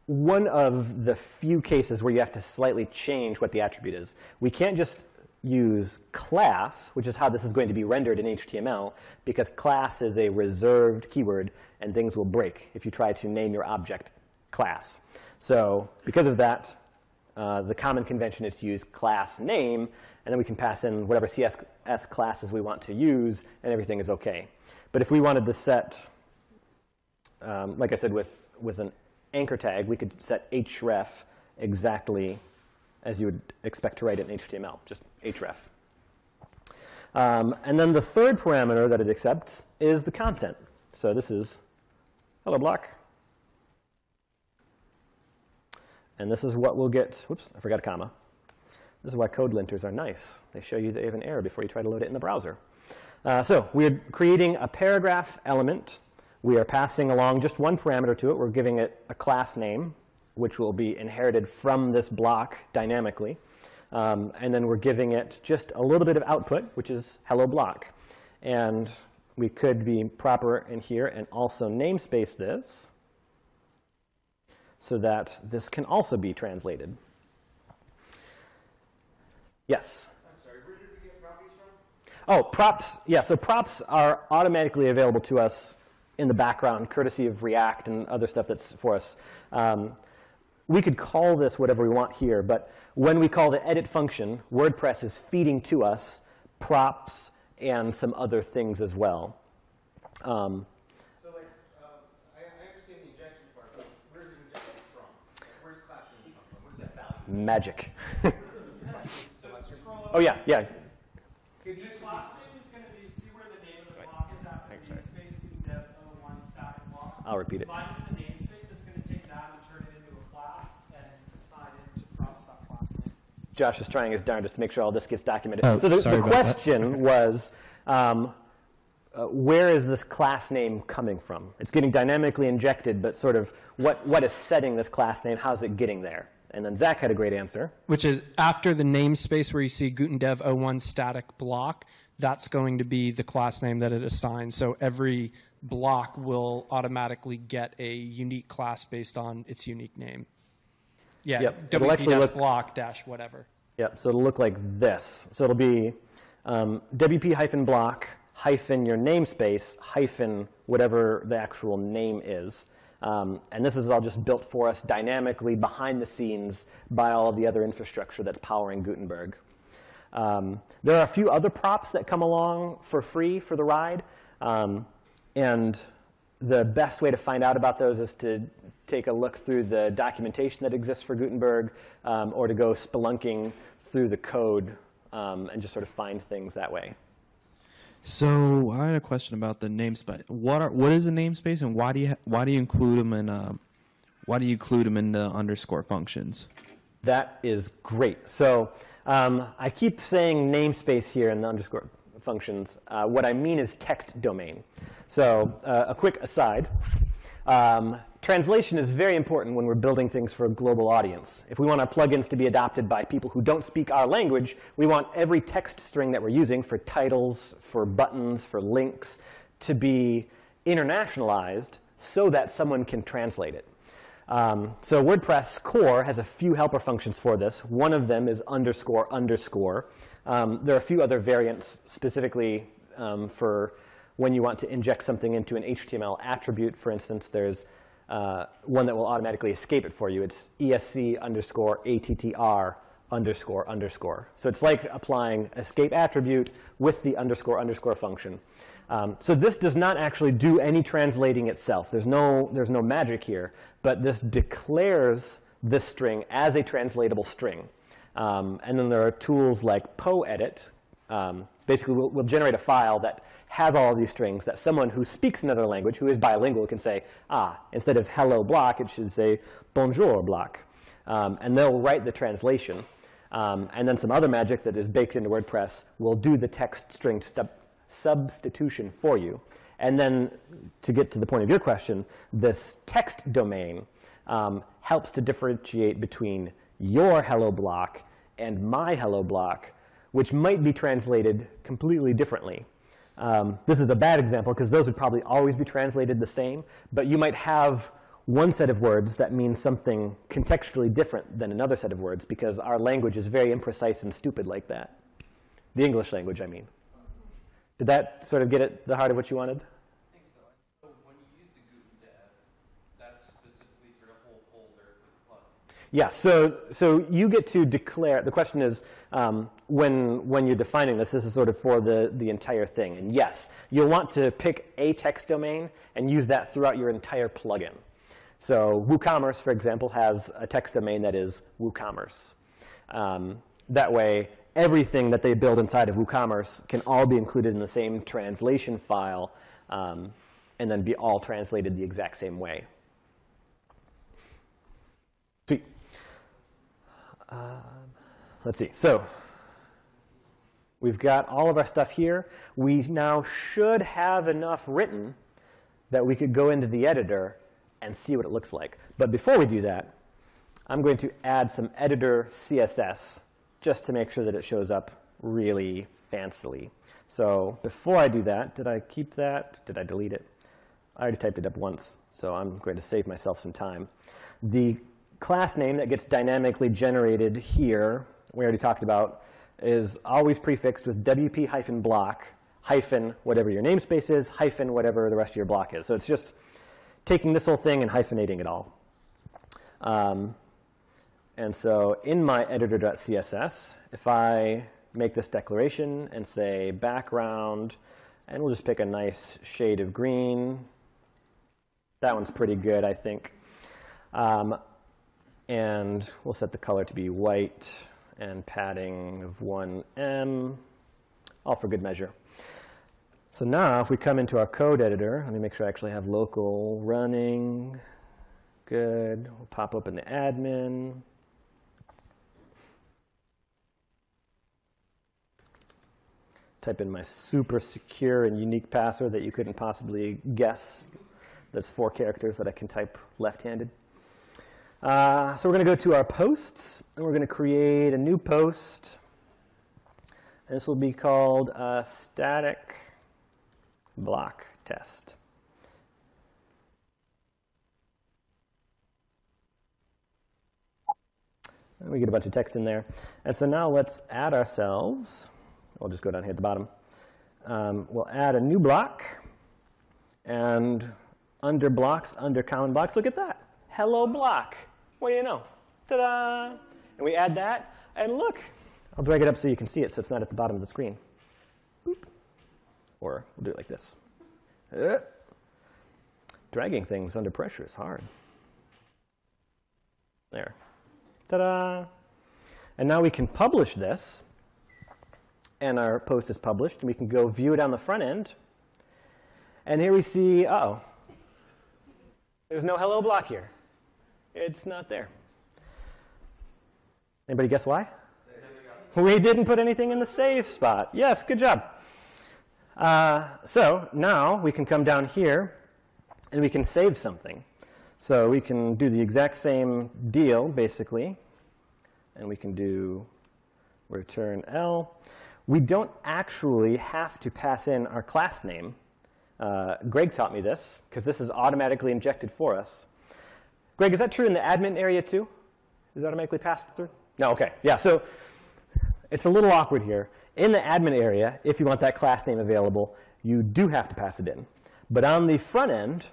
one of the few cases where you have to slightly change what the attribute is. We can't just use class, which is how this is going to be rendered in HTML, because class is a reserved keyword, and things will break if you try to name your object class. So because of that, uh, the common convention is to use class name, and then we can pass in whatever CSS classes we want to use, and everything is OK. But if we wanted to set, um, like I said, with, with an anchor tag, we could set href exactly as you would expect to write it in HTML, just href. Um, and then the third parameter that it accepts is the content. So this is hello block. And this is what we'll get. Whoops, I forgot a comma. This is why code linters are nice. They show you you have an error before you try to load it in the browser. Uh, so we're creating a paragraph element. We are passing along just one parameter to it. We're giving it a class name, which will be inherited from this block dynamically. Um, and then we're giving it just a little bit of output, which is hello block. And we could be proper in here and also namespace this so that this can also be translated. Yes? I'm sorry, where did we get properties from? Oh, props. Yeah, so props are automatically available to us in the background, courtesy of React and other stuff that's for us. Um, we could call this whatever we want here, but when we call the edit function, WordPress is feeding to us props and some other things as well. Um, So like, uh, I, I understand the injection part, but where's it injected from? Like, Where's class from? Where's that value? magic. So oh, yeah, yeah. To props.class name. Josh is trying his darndest to make sure all this gets documented. Oh, so the, sorry the about that. question was, um, uh, where is this class name coming from? It's getting dynamically injected, but sort of what, what is setting this class name? How's it getting there? And then Zach had a great answer. which is after the namespace where you see Gutendev 01 static block, that's going to be the class name that it assigns. So every block will automatically get a unique class based on its unique name. Yeah, Yep, WP dash look- block dash whatever. Yep, so it'll look like this. So it'll be um, WP hyphen block hyphen your namespace hyphen whatever the actual name is. Um, and this is all just built for us dynamically behind the scenes by all of the other infrastructure that's powering Gutenberg. Um, there are a few other props that come along for free for the ride. Um, and the best way to find out about those is to take a look through the documentation that exists for Gutenberg um, or to go spelunking through the code um, and just sort of find things that way. So I had a question about the namespace. What are what is a namespace, and why do you why do you include them in uh, why do you include them in the underscore functions? That is great. So um, I keep saying namespace here in the underscore functions. Uh, what I mean is text domain. So uh, a quick aside. Um, translation is very important when we're building things for a global audience. If we want our plugins to be adopted by people who don't speak our language, we want every text string that we're using for titles, for buttons, for links to be internationalized so that someone can translate it. Um, so WordPress core has a few helper functions for this. One of them is underscore underscore. Um, there are a few other variants specifically um, for when you want to inject something into an HTML attribute. For instance, there's uh, one that will automatically escape it for you. It's ESC underscore ATTR underscore underscore. So it's like applying escape attribute with the underscore underscore function. Um, so this does not actually do any translating itself. There's no, there's no magic here, but this declares this string as a translatable string. Um, and then there are tools like poedit. Um, basically, we'll, we'll generate a file that has all of these strings that someone who speaks another language, who is bilingual, can say, ah, instead of hello block, it should say bonjour block. Um, and they'll write the translation. Um, and then some other magic that is baked into WordPress will do the text string substitution for you. And then to get to the point of your question, this text domain um, helps to differentiate between your hello block and my hello block, which might be translated completely differently. Um, this is a bad example because those would probably always be translated the same, but you might have one set of words that means something contextually different than another set of words because our language is very imprecise and stupid like that. The English language, I mean. Did that sort of get at the heart of what you wanted? I so. So when you use the GutenDev, that's specifically for the whole folder for the plugin. Yeah, so, so you get to declare, the question is, um, when, when you're defining this, this is sort of for the, the entire thing. And yes, you'll want to pick a text domain and use that throughout your entire plugin. So WooCommerce, for example, has a text domain that is WooCommerce. Um, that way, everything that they build inside of WooCommerce can all be included in the same translation file um, and then be all translated the exact same way. Sweet. Um, let's see. So we've got all of our stuff here. We now should have enough written that we could go into the editor and see what it looks like. But before we do that, I'm going to add some editor CSS just to make sure that it shows up really fancily. So before I do that, did I keep that? Did I delete it? I already typed it up once, so I'm going to save myself some time. The class name that gets dynamically generated here, we already talked about, is always prefixed with WP hyphen block hyphen whatever your namespace is hyphen whatever the rest of your block is. So it's just taking this whole thing and hyphenating it all. Um, and so in my editor.css, if I make this declaration and say background, and we'll just pick a nice shade of green. That one's pretty good, I think. Um, and we'll set the color to be white and padding of 1em, all for good measure. So now if we come into our code editor, let me make sure I actually have local running. Good. We'll pop up in the admin. Type in my super secure and unique password that you couldn't possibly guess. There's four characters that I can type left-handed. Uh, so we're going to go to our posts, and we're going to create a new post. This will be called a static block test. And we get a bunch of text in there. And so now let's add ourselves. We'll just go down here at the bottom. Um, we'll add a new block. And under blocks, under common blocks, look at that. Hello block. What do you know? Ta-da! And we add that. And look, I'll drag it up so you can see it so it's not at the bottom of the screen. Boop. Or we'll do it like this. Uh, dragging things under pressure is hard. There. Ta-da! And now we can publish this, and our post is published, and we can go view it on the front end. And here we see, uh oh, there's no hello block here. It's not there. Anybody guess why? We didn't put anything in the save spot. Yes, good job. Uh, so now we can come down here and we can save something. So we can do the exact same deal, basically, and we can do return EL. We don't actually have to pass in our class name. Uh, Greg taught me this, because this is automatically injected for us. Greg, is that true in the admin area too? Is automatically passed through? No, okay. Yeah, so it's a little awkward here. In the admin area, if you want that class name available, you do have to pass it in. But on the front end,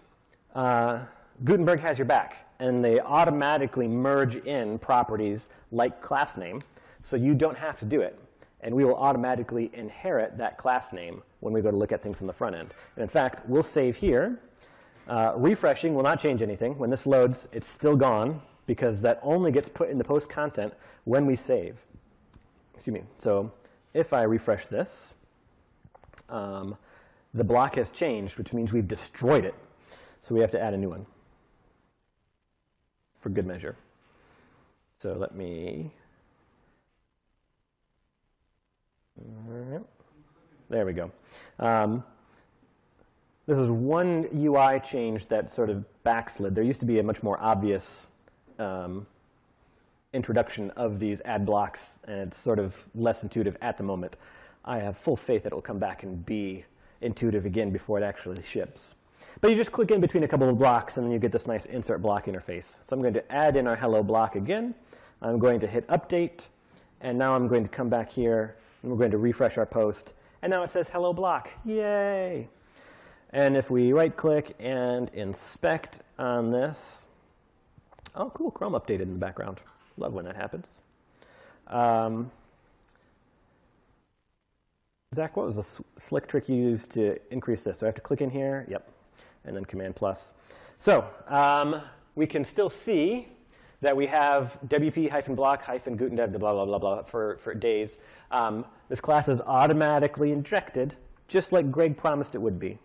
uh, Gutenberg has your back, and they automatically merge in properties like class name, so you don't have to do it. And we will automatically inherit that class name when we go to look at things on the front end. And in fact, we'll save here. Uh, refreshing will not change anything. When this loads, it's still gone because that only gets put in the post content when we save. Excuse me. So if I refresh this, um, the block has changed, which means we've destroyed it. So we have to add a new one for good measure. So let me. There we go. Um, this is one UI change that sort of backslid. There used to be a much more obvious um, introduction of these ad blocks, and it's sort of less intuitive at the moment. I have full faith that it will come back and be intuitive again before it actually ships. But you just click in between a couple of blocks, and then you get this nice insert block interface. So I'm going to add in our hello block again. I'm going to hit update, and now I'm going to come back here, and we're going to refresh our post. And now it says hello block. Yay! And if we right click and inspect on this, oh, cool, Chrome updated in the background. Love when that happens. Um, Zach, what was the slick trick you used to increase this? Do I have to click in here? Yep. And then Command plus. So um, we can still see that we have WP hyphen block hyphen Gutendev blah blah blah blah for, for days. Um, this class is automatically injected, just like Greg promised it would be.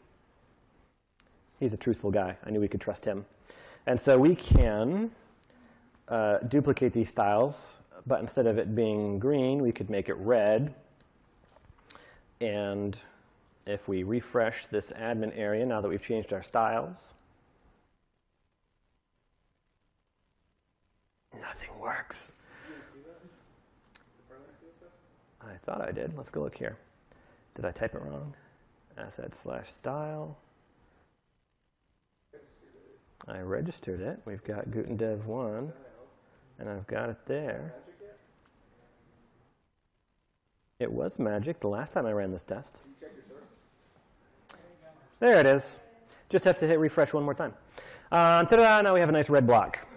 He's a truthful guy. I knew we could trust him. And so we can uh, duplicate these styles, but instead of it being green, we could make it red. And if we refresh this admin area now that we've changed our styles, nothing works. I thought I did. Let's go look here. Did I type it wrong? Asset slash style. I registered it. We've got Gutendev 1, and I've got it there. It was magic the last time I ran this test. There it is. Just have to hit refresh one more time. Uh, ta-da, now we have a nice red block.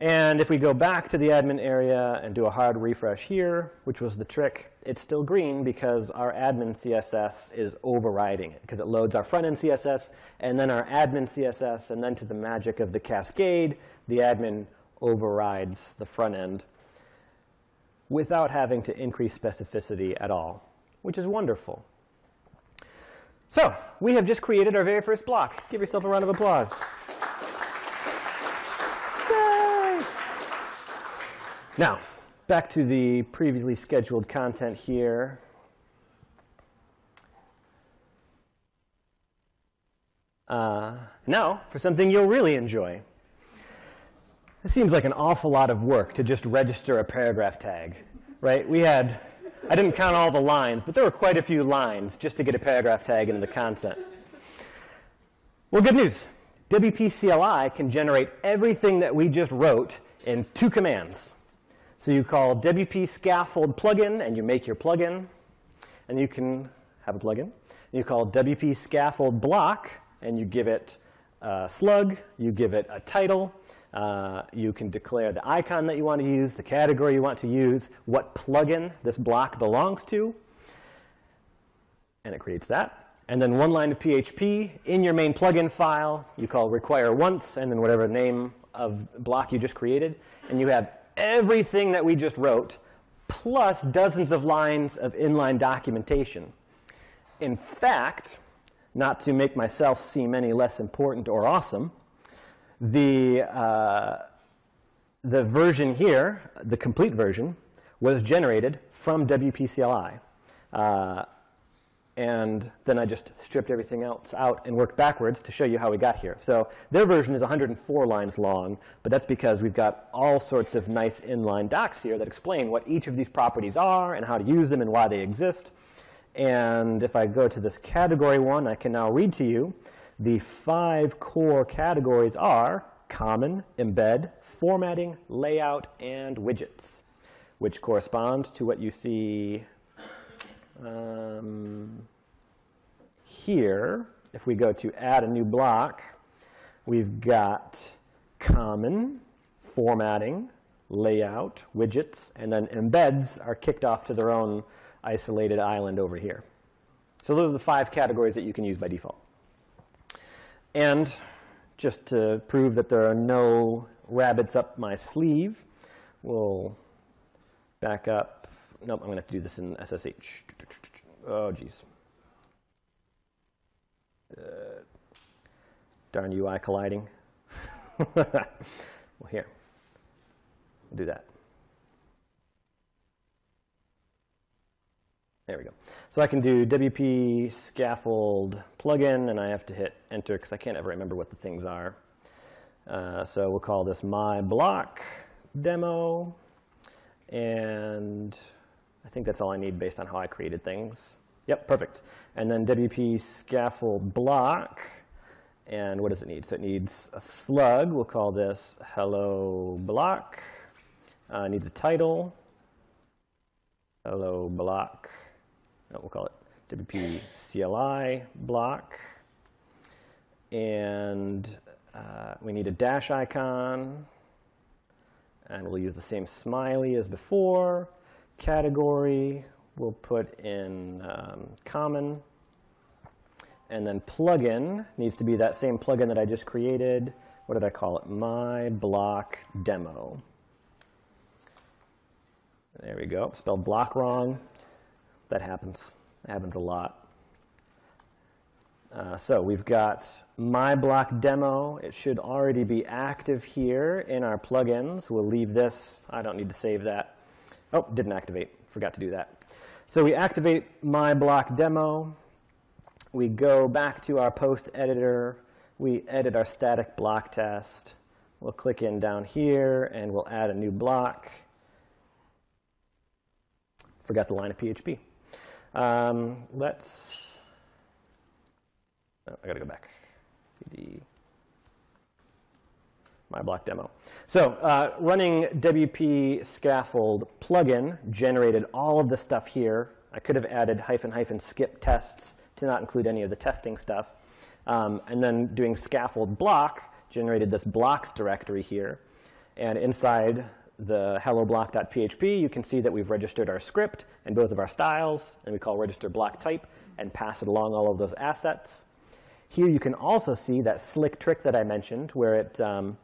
And if we go back to the admin area and do a hard refresh here, which was the trick, it's still green because our admin CSS is overriding it because it loads our front end CSS and then our admin CSS and then to the magic of the cascade, the admin overrides the front end without having to increase specificity at all, which is wonderful. So we have just created our very first block. Give yourself a round of applause. Now, back to the previously scheduled content here. Uh, now, for something you'll really enjoy. It seems like an awful lot of work to just register a paragraph tag, right? We had, I didn't count all the lines, but there were quite a few lines just to get a paragraph tag into the content. Well, good news. WPCLI can generate everything that we just wrote in two commands. So you call WP scaffold plugin and you make your plugin, and you can have a plugin. You call WP scaffold block and you give it a slug, you give it a title, uh, you can declare the icon that you want to use, the category you want to use, what plugin this block belongs to, and it creates that. And then one line of PHP in your main plugin file, you call require once, and then whatever name of block you just created, and you have everything that we just wrote, plus dozens of lines of inline documentation. In fact, not to make myself seem any less important or awesome, the, uh, the version here, the complete version, was generated from WPCLI. Uh, and then I just stripped everything else out and worked backwards to show you how we got here. So their version is 104 lines long, but that's because we've got all sorts of nice inline docs here that explain what each of these properties are and how to use them and why they exist. And if I go to this category one, I can now read to you the five core categories are common, embed, formatting, layout, and widgets, which correspond to what you see um, here. If we go to add a new block, we've got common, formatting, layout, widgets, and then embeds are kicked off to their own isolated island over here. So those are the five categories that you can use by default. And just to prove that there are no rabbits up my sleeve, we'll back up. Nope, I'm going to have to do this in SSH. Oh, geez. Uh, darn UI colliding. well, here. We'll do that. There we go. So I can do WP scaffold plugin, and I have to hit enter because I can't ever remember what the things are. Uh, so we'll call this my block demo, and I think that's all I need based on how I created things. Yep, perfect. And then WP scaffold block, and what does it need? So it needs a slug. We'll call this hello block. Uh, needs a title. Hello block no, we'll call it WP CLI block. And uh, we need a Dashicon. And we'll use the same smiley as before. Category, we'll put in um, common. And then plugin needs to be that same plugin that I just created. What did I call it? My block demo. There we go. Spelled block wrong. That happens. Happens a lot. Uh, so we've got my block demo. It should already be active here in our plugins. We'll leave this. I don't need to save that. Oh, didn't activate. Forgot to do that. So we activate my block demo. We go back to our post editor. We edit our static block test. We'll click in down here and we'll add a new block. Forgot the line of PHP. Um, let's, oh, I gotta go back. CD, my block demo. So uh, running WP scaffold plugin generated all of the stuff here. I could have added hyphen hyphen skip tests to not include any of the testing stuff. Um, and then doing scaffold block generated this blocks directory here. And inside the hello block.php, you can see that we've registered our script and both of our styles, and we call register block type and pass it along all of those assets. Here you can also see that slick trick that I mentioned where it, um,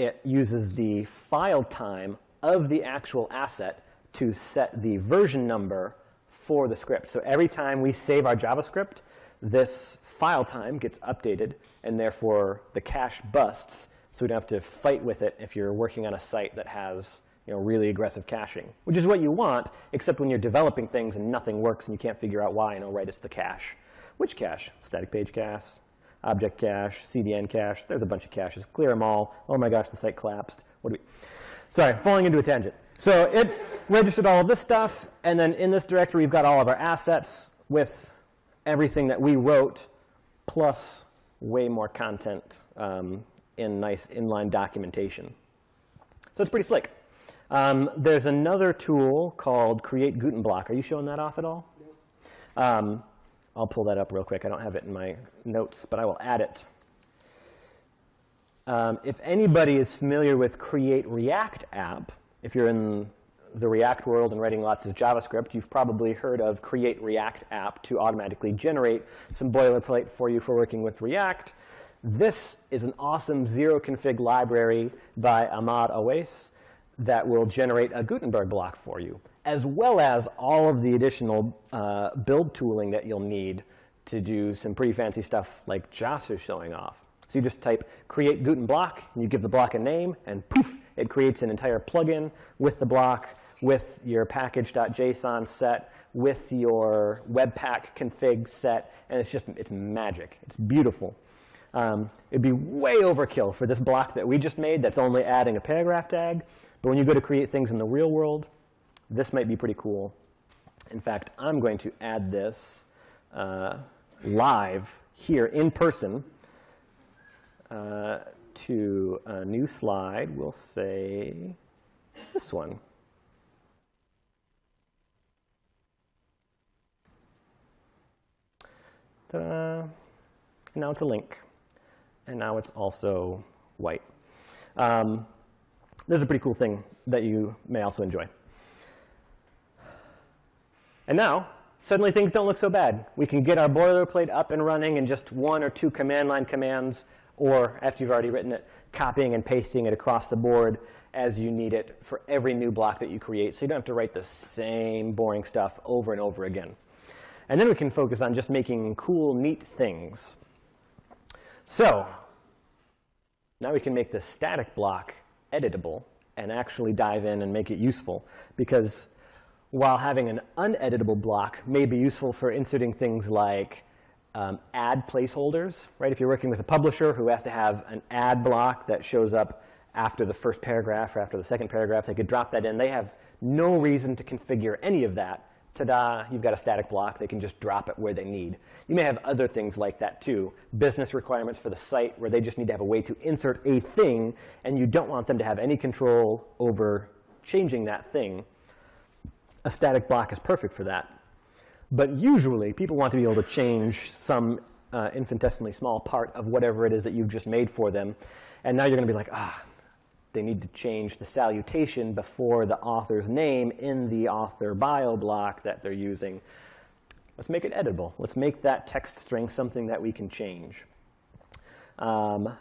it uses the file time of the actual asset to set the version number for the script. So every time we save our JavaScript, this file time gets updated, and therefore the cache busts, so we don't have to fight with it if you're working on a site that has you know, really aggressive caching, which is what you want, except when you're developing things and nothing works and you can't figure out why, and oh, right, it's the cache. Which cache? Static page cache, object cache, CDN cache. There's a bunch of caches. Clear them all. Oh my gosh, the site collapsed. What do we? Sorry, falling into a tangent. So it registered all of this stuff, and then in this directory, we've got all of our assets with everything that we wrote, plus way more content um, in nice inline documentation. So it's pretty slick. Um, there's another tool called Create Gutenblock. Are you showing that off at all? Um, I'll pull that up real quick. I don't have it in my notes, but I will add it. Um, if anybody is familiar with Create React app, if you're in the React world and writing lots of JavaScript, you've probably heard of Create React app to automatically generate some boilerplate for you for working with React. This is an awesome zero config library by Ahmad Awais that will generate a Gutenberg block for you, as well as all of the additional uh, build tooling that you'll need to do some pretty fancy stuff like Joss is showing off. So you just type create Guten block, and you give the block a name, and poof, it creates an entire plugin with the block, with your package.json set, with your webpack config set, and it's just, it's magic. It's beautiful. Um, it'd be way overkill for this block that we just made that's only adding a paragraph tag. But when you go to create things in the real world, this might be pretty cool. In fact, I'm going to add this uh, live here in person uh, to a new slide. We'll say this one. Now it's a link. And now it's also white. Um, this is a pretty cool thing that you may also enjoy. And now, suddenly things don't look so bad. We can get our boilerplate up and running in just one or two command line commands, or after you've already written it, copying and pasting it across the board as you need it for every new block that you create. So you don't have to write the same boring stuff over and over again. And then we can focus on just making cool, neat things. So now we can make the static block editable and actually dive in and make it useful. Because while having an uneditable block may be useful for inserting things like um, ad placeholders, right? If you're working with a publisher who has to have an ad block that shows up after the first paragraph or after the second paragraph, they could drop that in. They have no reason to configure any of that ta-da, you've got a static block. They can just drop it where they need. You may have other things like that too. Business requirements for the site where they just need to have a way to insert a thing, and you don't want them to have any control over changing that thing. A static block is perfect for that. But usually, people want to be able to change some uh, infinitesimally small part of whatever it is that you've just made for them. And now you're going to be like, ah, they need to change the salutation before the author's name in the author bio block that they're using. Let's make it editable. Let's make that text string something that we can change. Um,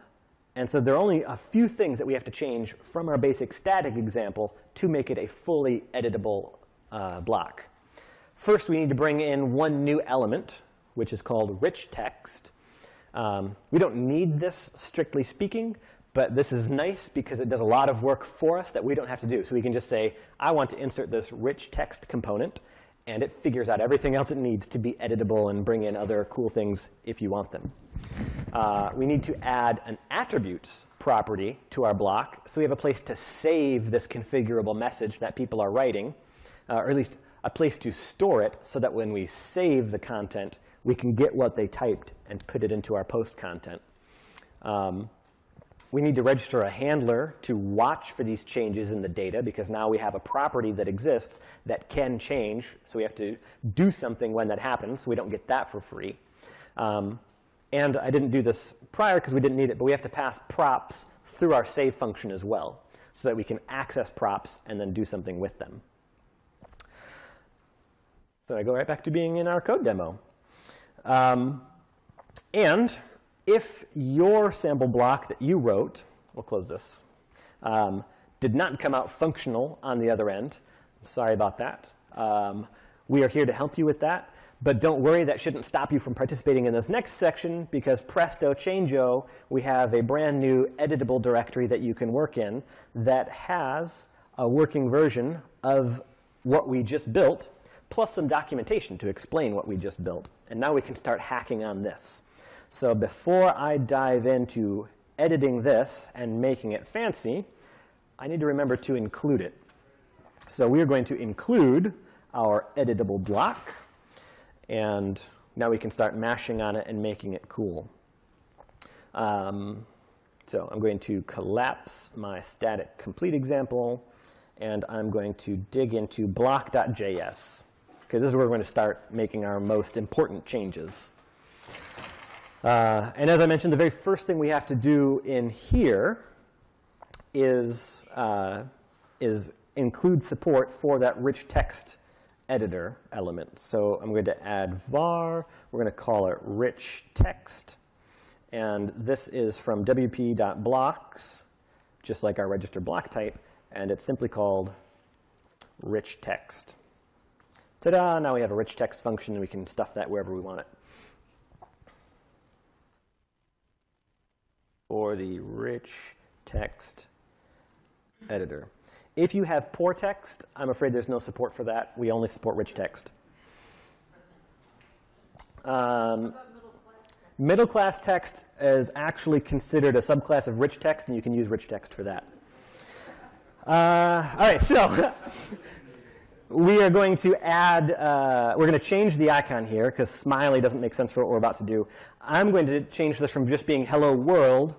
And so there are only a few things that we have to change from our basic static example to make it a fully editable uh, block. First, we need to bring in one new element, which is called rich text. Um, we don't need this, strictly speaking, but this is nice because it does a lot of work for us that we don't have to do. So we can just say, I want to insert this rich text component, and it figures out everything else it needs to be editable and bring in other cool things if you want them. Uh, we need to add an attributes property to our block, so we have a place to save this configurable message that people are writing, uh, or at least a place to store it so that when we save the content, we can get what they typed and put it into our post content. Um, we need to register a handler to watch for these changes in the data because now we have a property that exists that can change. So we have to do something when that happens. We don't get that for free. Um, and I didn't do this prior because we didn't need it, but we have to pass props through our save function as well so that we can access props and then do something with them. So I go right back to being in our code demo. Um, and if your sample block that you wrote, we'll close this, um, did not come out functional on the other end, I'm sorry about that. Um, we are here to help you with that. But don't worry, that shouldn't stop you from participating in this next section because presto changeo, we have a brand new editable directory that you can work in that has a working version of what we just built, plus some documentation to explain what we just built. And now we can start hacking on this. So before I dive into editing this and making it fancy, I need to remember to include it. So we are going to include our editable block. And now we can start mashing on it and making it cool. Um, so I'm going to collapse my static complete example, and I'm going to dig into block.js, because this is where we're going to start making our most important changes. Uh, and as I mentioned, the very first thing we have to do in here is, uh, is include support for that rich text editor element. So I'm going to add var. We're going to call it rich text. And this is from wp.blocks, just like our register block type. And it's simply called rich text. Ta-da, now we have a rich text function and we can stuff that wherever we want it. Or the rich text editor. If you have poor text, I'm afraid there's no support for that. We only support rich text. Um, middle class text is actually considered a subclass of rich text, and you can use rich text for that. Uh, all right, so we are going to add, uh, we're going to change the icon here because smiley doesn't make sense for what we're about to do. I'm going to change this from just being hello world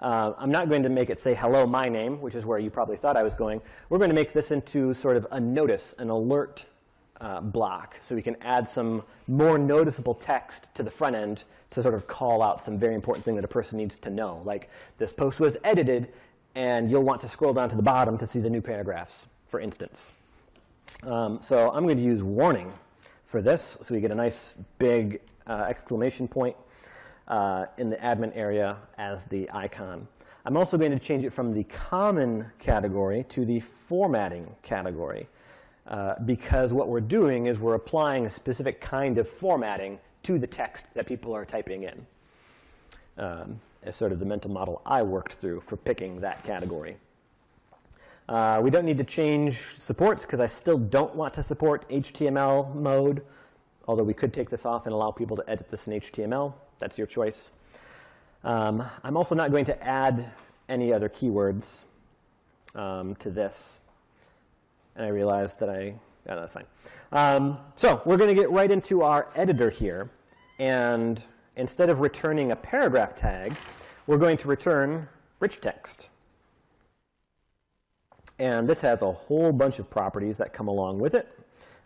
uh, I'm not going to make it say, hello, my name, which is where you probably thought I was going. We're going to make this into sort of a notice, an alert uh, block. So we can add some more noticeable text to the front end to sort of call out some very important thing that a person needs to know. Like this post was edited, and you'll want to scroll down to the bottom to see the new paragraphs, for instance. Um, so I'm going to use warning for this. So we get a nice big uh, exclamation point uh, in the admin area as the icon. I'm also going to change it from the common category to the formatting category uh, because what we're doing is we're applying a specific kind of formatting to the text that people are typing in. Um, as sort of the mental model I worked through for picking that category. Uh, we don't need to change supports because I still don't want to support HTML mode, although we could take this off and allow people to edit this in HTML. That's your choice. Um, I'm also not going to add any other keywords um, to this. And I realized that I, yeah, that's fine. Um, so we're going to get right into our editor here. And instead of returning a paragraph tag, we're going to return rich text. And this has a whole bunch of properties that come along with it.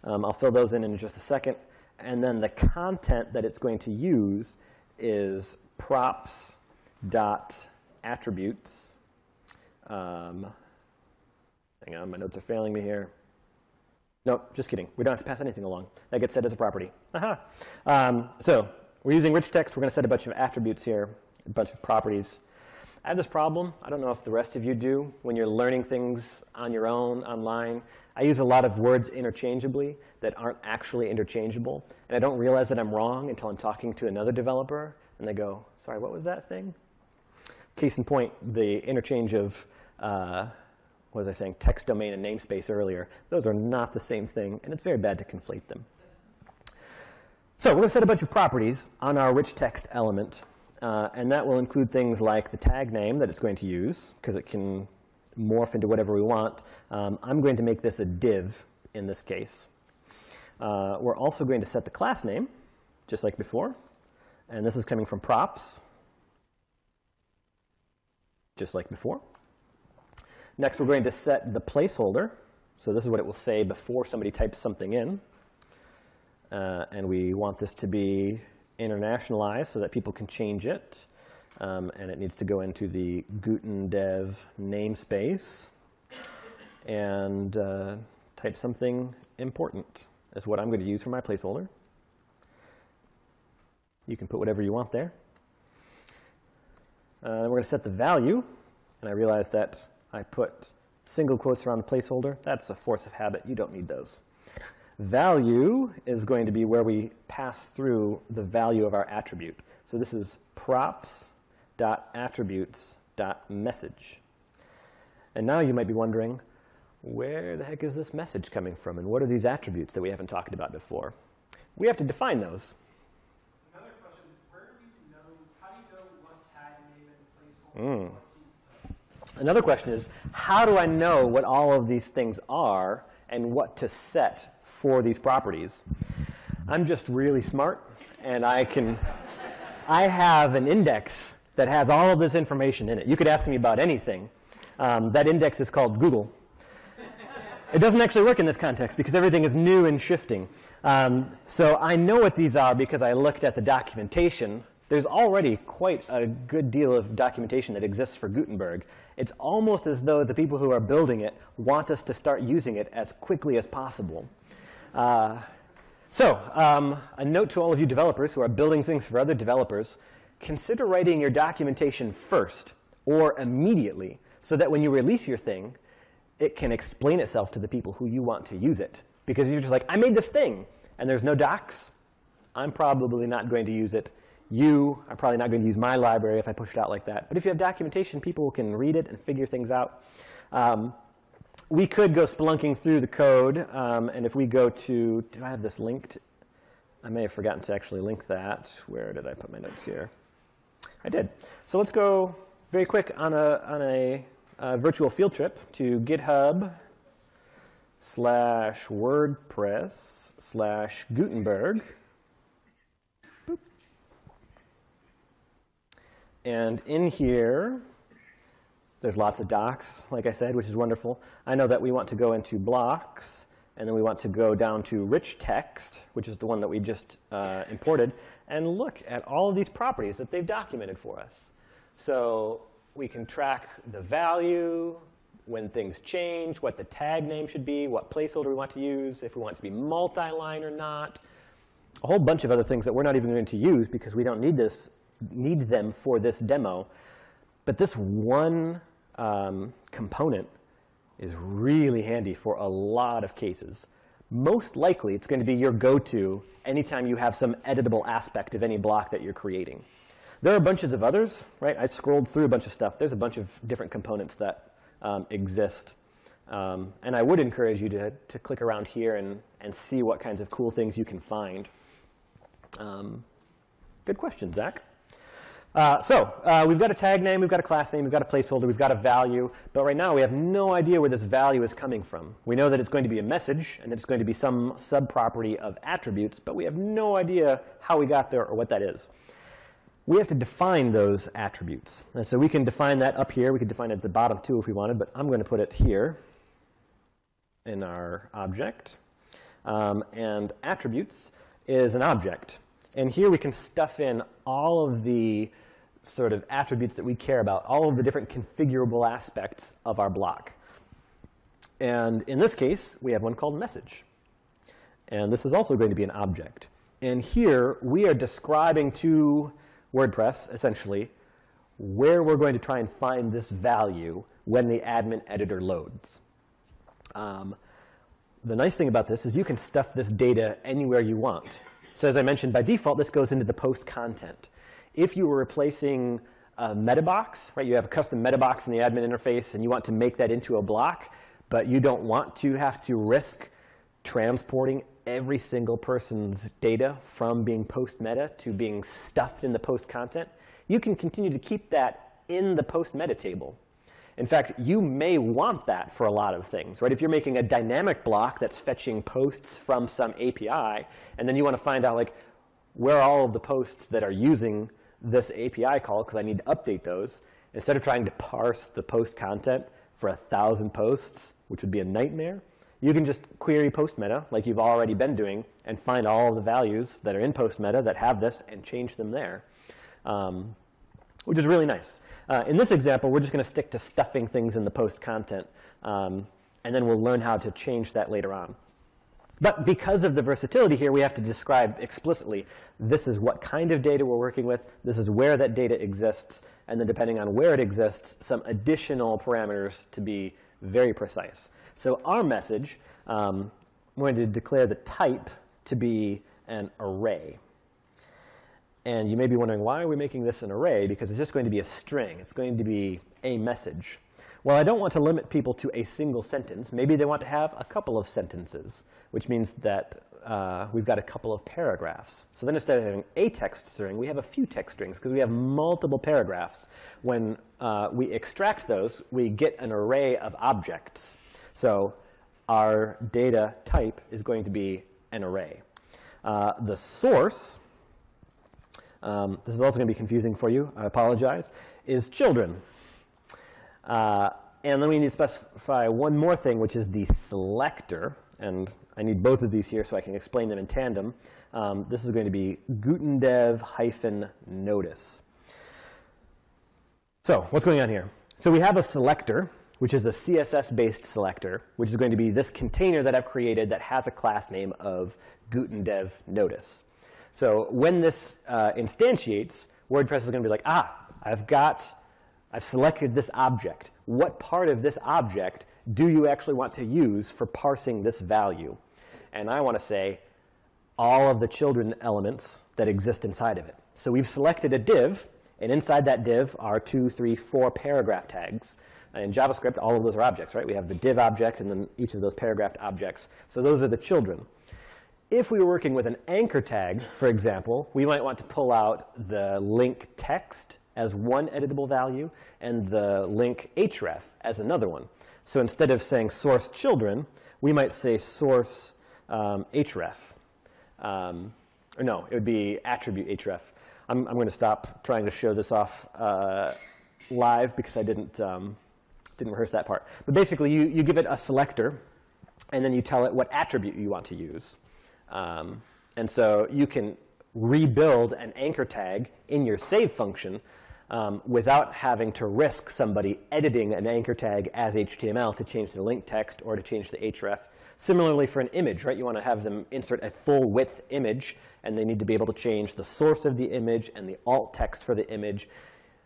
Um, I'll fill those in in just a second. And then the content that it's going to use is props dot attributes. Um, hang on, my notes are failing me here. Nope, just kidding. We don't have to pass anything along. That gets set as a property. Aha. Um, so we're using rich text. We're going to set a bunch of attributes here, a bunch of properties. I have this problem. I don't know if the rest of you do when you're learning things on your own online. I use a lot of words interchangeably that aren't actually interchangeable, and I don't realize that I'm wrong until I'm talking to another developer, and they go, "Sorry, what was that thing?" Case in point, the interchange of uh, what was I saying? Text domain and namespace earlier. Those are not the same thing, and it's very bad to conflate them. So we're going to set a bunch of properties on our rich text element, uh, and that will include things like the tag name that it's going to use, because it can morph into whatever we want. Um, I'm going to make this a div in this case. Uh, we're also going to set the class name, just like before, and this is coming from props, just like before. Next, we're going to set the placeholder. So this is what it will say before somebody types something in. Uh, and we want this to be internationalized so that people can change it. Um, and it needs to go into the Guten Dev namespace and uh, type something important. That's what I'm going to use for my placeholder. You can put whatever you want there. Uh, we're going to set the value. And I realized that I put single quotes around the placeholder. That's a force of habit. You don't need those. Value is going to be where we pass through the value of our attribute. So this is props.attributes.message. And now you might be wondering, where the heck is this message coming from? And what are these attributes that we haven't talked about before? We have to define those. Another question, where do you know, how do you know what tag name and placeholder? Mm. Another question is, how do I know what all of these things are and what to set for these properties? I'm just really smart, and I can, I have an index that has all of this information in it. You could ask me about anything. Um, that index is called Google. It doesn't actually work in this context because everything is new and shifting. Um, so I know what these are because I looked at the documentation. There's already quite a good deal of documentation that exists for Gutenberg. It's almost as though the people who are building it want us to start using it as quickly as possible. Uh, so, um, a note to all of you developers who are building things for other developers consider writing your documentation first or immediately so that when you release your thing, it can explain itself to the people who you want to use it. Because you're just like, I made this thing, and there's no docs. I'm probably not going to use it. You are probably not going to use my library if I push it out like that. But if you have documentation, people can read it and figure things out. Um, we could go spelunking through the code, um, and if we go to, do I have this linked? I may have forgotten to actually link that. Where did I put my notes here? I did. So let's go very quick on a, on a uh, virtual field trip to GitHub slash WordPress slash Gutenberg. And in here, there's lots of docs, like I said, which is wonderful. I know that we want to go into blocks, and then we want to go down to rich text, which is the one that we just uh, imported, and look at all of these properties that they've documented for us. So we can track the value, when things change, what the tag name should be, what placeholder we want to use, if we want to be multi-line or not, a whole bunch of other things that we're not even going to use because we don't need this, need them for this demo. But this one um, component is really handy for a lot of cases. Most likely, it's going to be your go-to anytime you have some editable aspect of any block that you're creating. There are bunches of others, right? I scrolled through a bunch of stuff. There's a bunch of different components that um, exist. Um, and I would encourage you to, to click around here and, and see what kinds of cool things you can find. Um, good question, Zach. Uh, so uh, we've got a tag name, we've got a class name, we've got a placeholder, we've got a value. But right now we have no idea where this value is coming from. We know that it's going to be a message and that it's going to be some subproperty of attributes, but we have no idea how we got there or what that is we have to define those attributes. And so we can define that up here. We could define it at the bottom too if we wanted, but I'm going to put it here in our object. Um, and attributes is an object. And here we can stuff in all of the sort of attributes that we care about, all of the different configurable aspects of our block. And in this case, we have one called message. And this is also going to be an object. And here we are describing to WordPress, essentially, where we're going to try and find this value when the admin editor loads. Um, the nice thing about this is you can stuff this data anywhere you want. So as I mentioned, by default, this goes into the post content. If you were replacing a meta box, right, you have a custom meta box in the admin interface and you want to make that into a block, but you don't want to have to risk transporting every single person's data from being post meta to being stuffed in the post content, you can continue to keep that in the post meta table. In fact, you may want that for a lot of things, right? If you're making a dynamic block that's fetching posts from some API, and then you want to find out like where are all of the posts that are using this API call because I need to update those, instead of trying to parse the post content for a thousand posts, which would be a nightmare, you can just query post meta like you've already been doing and find all of the values that are in post meta that have this and change them there. Um, which is really nice. Uh, in this example, we're just going to stick to stuffing things in the post content, um, and then we'll learn how to change that later on. But because of the versatility here, we have to describe explicitly this is what kind of data we're working with, this is where that data exists, and then depending on where it exists, some additional parameters to be very precise. So our message, um, we're going to declare the type to be an array. And you may be wondering, why are we making this an array? Because it's just going to be a string. It's going to be a message. Well, I don't want to limit people to a single sentence. Maybe they want to have a couple of sentences, which means that uh, we've got a couple of paragraphs. So then instead of having a text string, we have a few text strings because we have multiple paragraphs. When uh, we extract those, we get an array of objects. So our data type is going to be an array. Uh, the source um, this is also going to be confusing for you, I apologize, is children. Uh, and then we need to specify one more thing, which is the selector. And I need both of these here so I can explain them in tandem. Um, this is going to be gutendev hyphen notice. So what's going on here? So we have a selector, which is a CSS-based selector, which is going to be this container that I've created that has a class name of gutendev notice. So when this uh, instantiates, WordPress is going to be like, ah, I've got, I've selected this object. What part of this object do you actually want to use for parsing this value? And I want to say all of the children elements that exist inside of it. So we've selected a div, and inside that div are two, three, four paragraph tags. And in JavaScript, all of those are objects, right? We have the div object and then each of those paragraph objects. So those are the children. If we were working with an anchor tag, for example, we might want to pull out the link text as one editable value and the link href as another one. So instead of saying source children, we might say source um, href. Um, or no, it would be attribute href. I'm, I'm going to stop trying to show this off uh, live because I didn't, um, didn't rehearse that part. But basically, you, you give it a selector, and then you tell it what attribute you want to use. Um, and so you can rebuild an anchor tag in your save function um, without having to risk somebody editing an anchor tag as HTML to change the link text or to change the href. Similarly for an image, right? You want to have them insert a full width image, and they need to be able to change the source of the image and the alt text for the image.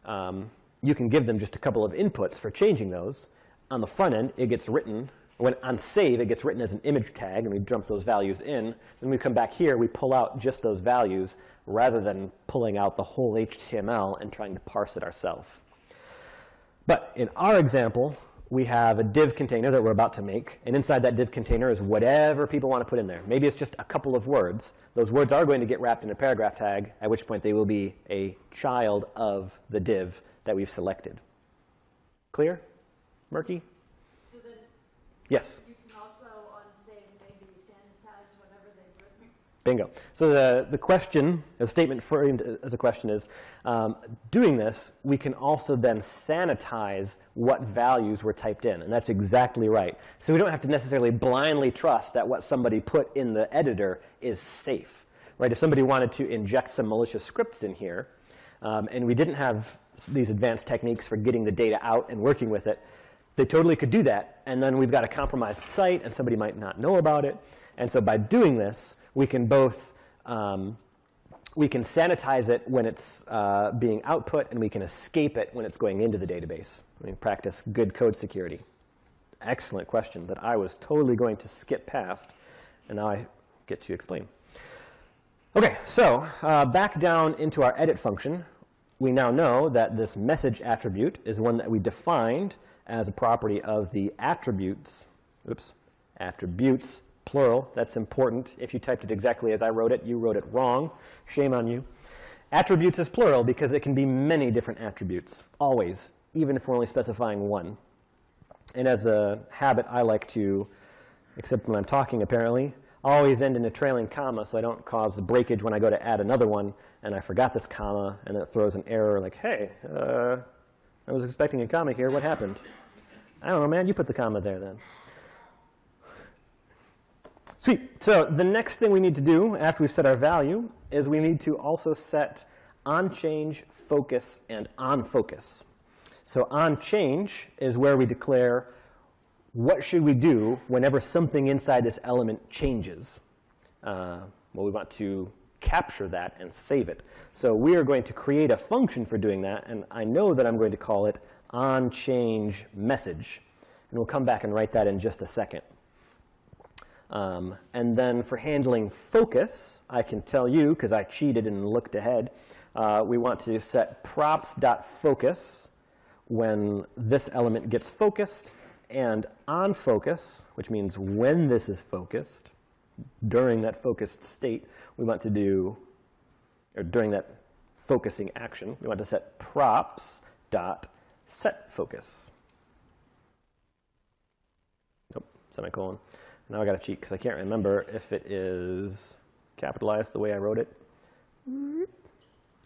Um, you can give them just a couple of inputs for changing those. On the front end, it gets written when on save, it gets written as an image tag, and we dump those values in. Then we come back here, we pull out just those values rather than pulling out the whole HTML and trying to parse it ourselves. But in our example, we have a div container that we're about to make, and inside that div container is whatever people want to put in there. Maybe it's just a couple of words. Those words are going to get wrapped in a paragraph tag, at which point they will be a child of the div that we've selected. Clear? Murky? Yes? you can also on save maybe sanitize whatever they've written. Bingo. So the, the question, a statement framed as a question is, um, doing this, we can also then sanitize what values were typed in. And that's exactly right. So we don't have to necessarily blindly trust that what somebody put in the editor is safe. Right? If somebody wanted to inject some malicious scripts in here, um, and we didn't have these advanced techniques for getting the data out and working with it, they totally could do that, and then we've got a compromised site, and somebody might not know about it. And so by doing this, we can both um, we can sanitize it when it's uh, being output, and we can escape it when it's going into the database. We practice good code security. Excellent question that I was totally going to skip past, and now I get to explain. Okay, so uh, back down into our edit function, we now know that this message attribute is one that we defined as a property of the attributes, oops, attributes, plural. That's important. If you typed it exactly as I wrote it, you wrote it wrong. Shame on you. Attributes is plural because it can be many different attributes, always, even if we're only specifying one. And as a habit, I like to, except when I'm talking apparently, always end in a trailing comma so I don't cause breakage when I go to add another one and I forgot this comma and it throws an error like, hey, uh, I was expecting a comma here. What happened? I don't know, man. You put the comma there then. Sweet. So the next thing we need to do after we've set our value is we need to also set on change, focus, and on focus. So on change is where we declare what should we do whenever something inside this element changes. Uh, well, we want to capture that and save it. So we are going to create a function for doing that, and I know that I'm going to call it on change message. And we'll come back and write that in just a second. Um, and then for handling focus, I can tell you, because I cheated and looked ahead, uh, we want to set props.focus when this element gets focused, and on focus, which means when this is focused, during that focused state, we want to do, or during that focusing action, we want to set props dot set focus. Nope, semicolon. Now I got to cheat because I can't remember if it is capitalized the way I wrote it.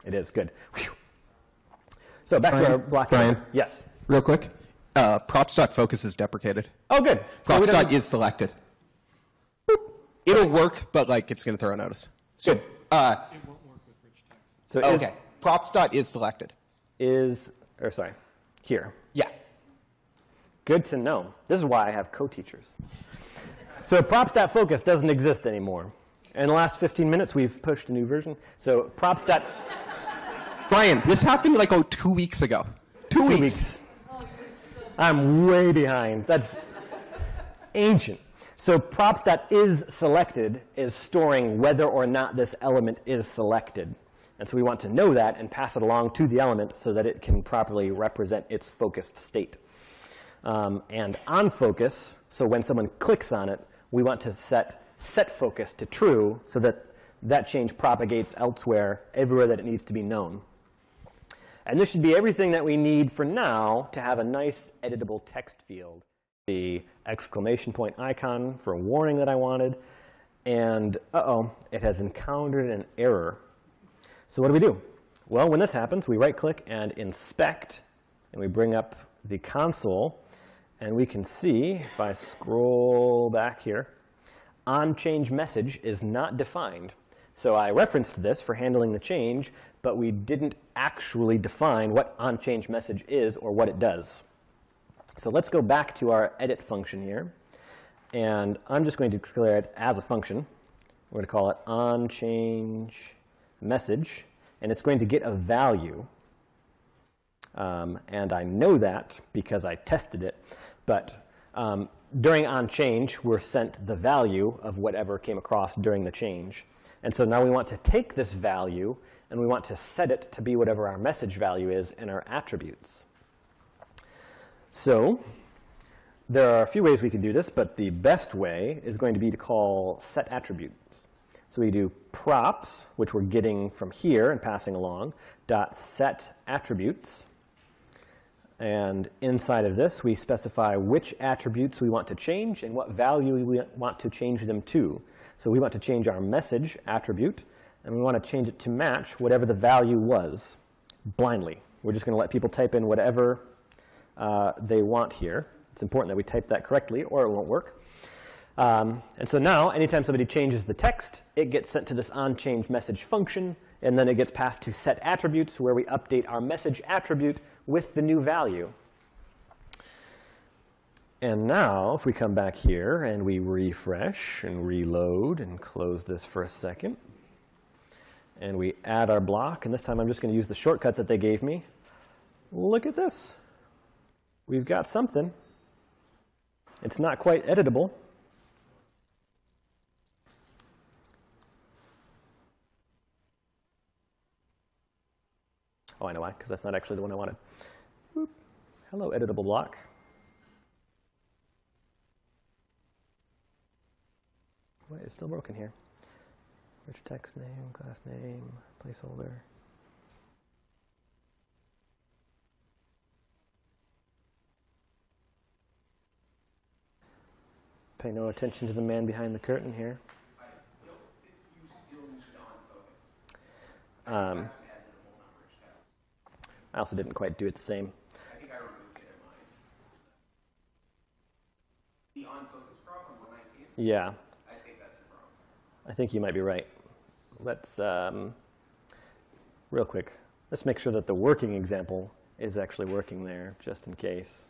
It is good. Whew. So back to Brian? our block. Brian? Yes. Real quick, uh, props.focus is deprecated. Oh, good. So Props don't dot is selected. It'll work, but like it's going to throw a notice. So, Good. uh, so is, okay, props dot is selected. is or sorry, here. Yeah. Good to know. This is why I have co-teachers. So props.focus doesn't exist anymore. In the last 15 minutes, we've pushed a new version. So props. dot- Brian, this happened like oh two weeks ago. Two, Two weeks. weeks. I'm way behind. That's ancient. So props.is selected is storing whether or not this element is selected. And so we want to know that and pass it along to the element so that it can properly represent its focused state. Um, and on focus, so when someone clicks on it, we want to set set focus to true so that that change propagates elsewhere, everywhere that it needs to be known. And this should be everything that we need for now to have a nice editable text field. The exclamation point icon for a warning that I wanted. And uh-oh, it has encountered an error. So what do we do? Well, when this happens, we right-click and inspect, and we bring up the console, and we can see, if I scroll back here, on change message is not defined. So I referenced this for handling the change, but we didn't actually define what on change message is or what it does. So let's go back to our edit function here. And I'm just going to declare it as a function. We're going to call it on change message. And it's going to get a value. Um, and I know that because I tested it. But um, during on change, we're sent the value of whatever came across during the change. And so now we want to take this value and we want to set it to be whatever our message value is in our attributes. So there are a few ways we can do this, but the best way is going to be to call set attributes. So we do props, which we're getting from here and passing along, dot set attributes. And inside of this, we specify which attributes we want to change and what value we want to change them to. So we want to change our message attribute, and we want to change it to match whatever the value was blindly. We're just going to let people type in whatever uh, they want here. It's important that we type that correctly, or it won't work. Um, and so now, anytime somebody changes the text, it gets sent to this onChange message function, and then it gets passed to set attributes, where we update our message attribute with the new value. And now, if we come back here and we refresh and reload and close this for a second, And we add our block, and this time I'm just going to use the shortcut that they gave me. Look at this. We've got something. It's not quite editable. Oh, I know why, because that's not actually the one I wanted. Whoop. Hello, editable block. Wait, it's still broken here. Rich text name, class name, placeholder. Pay no attention to the man behind the curtain here. Um. I also didn't quite do it the same. I think I removed it in mine. The on focus problem, 119, Yeah. I think you might be right. Let's, um, real quick, let's make sure that the working example is actually working there, just in case.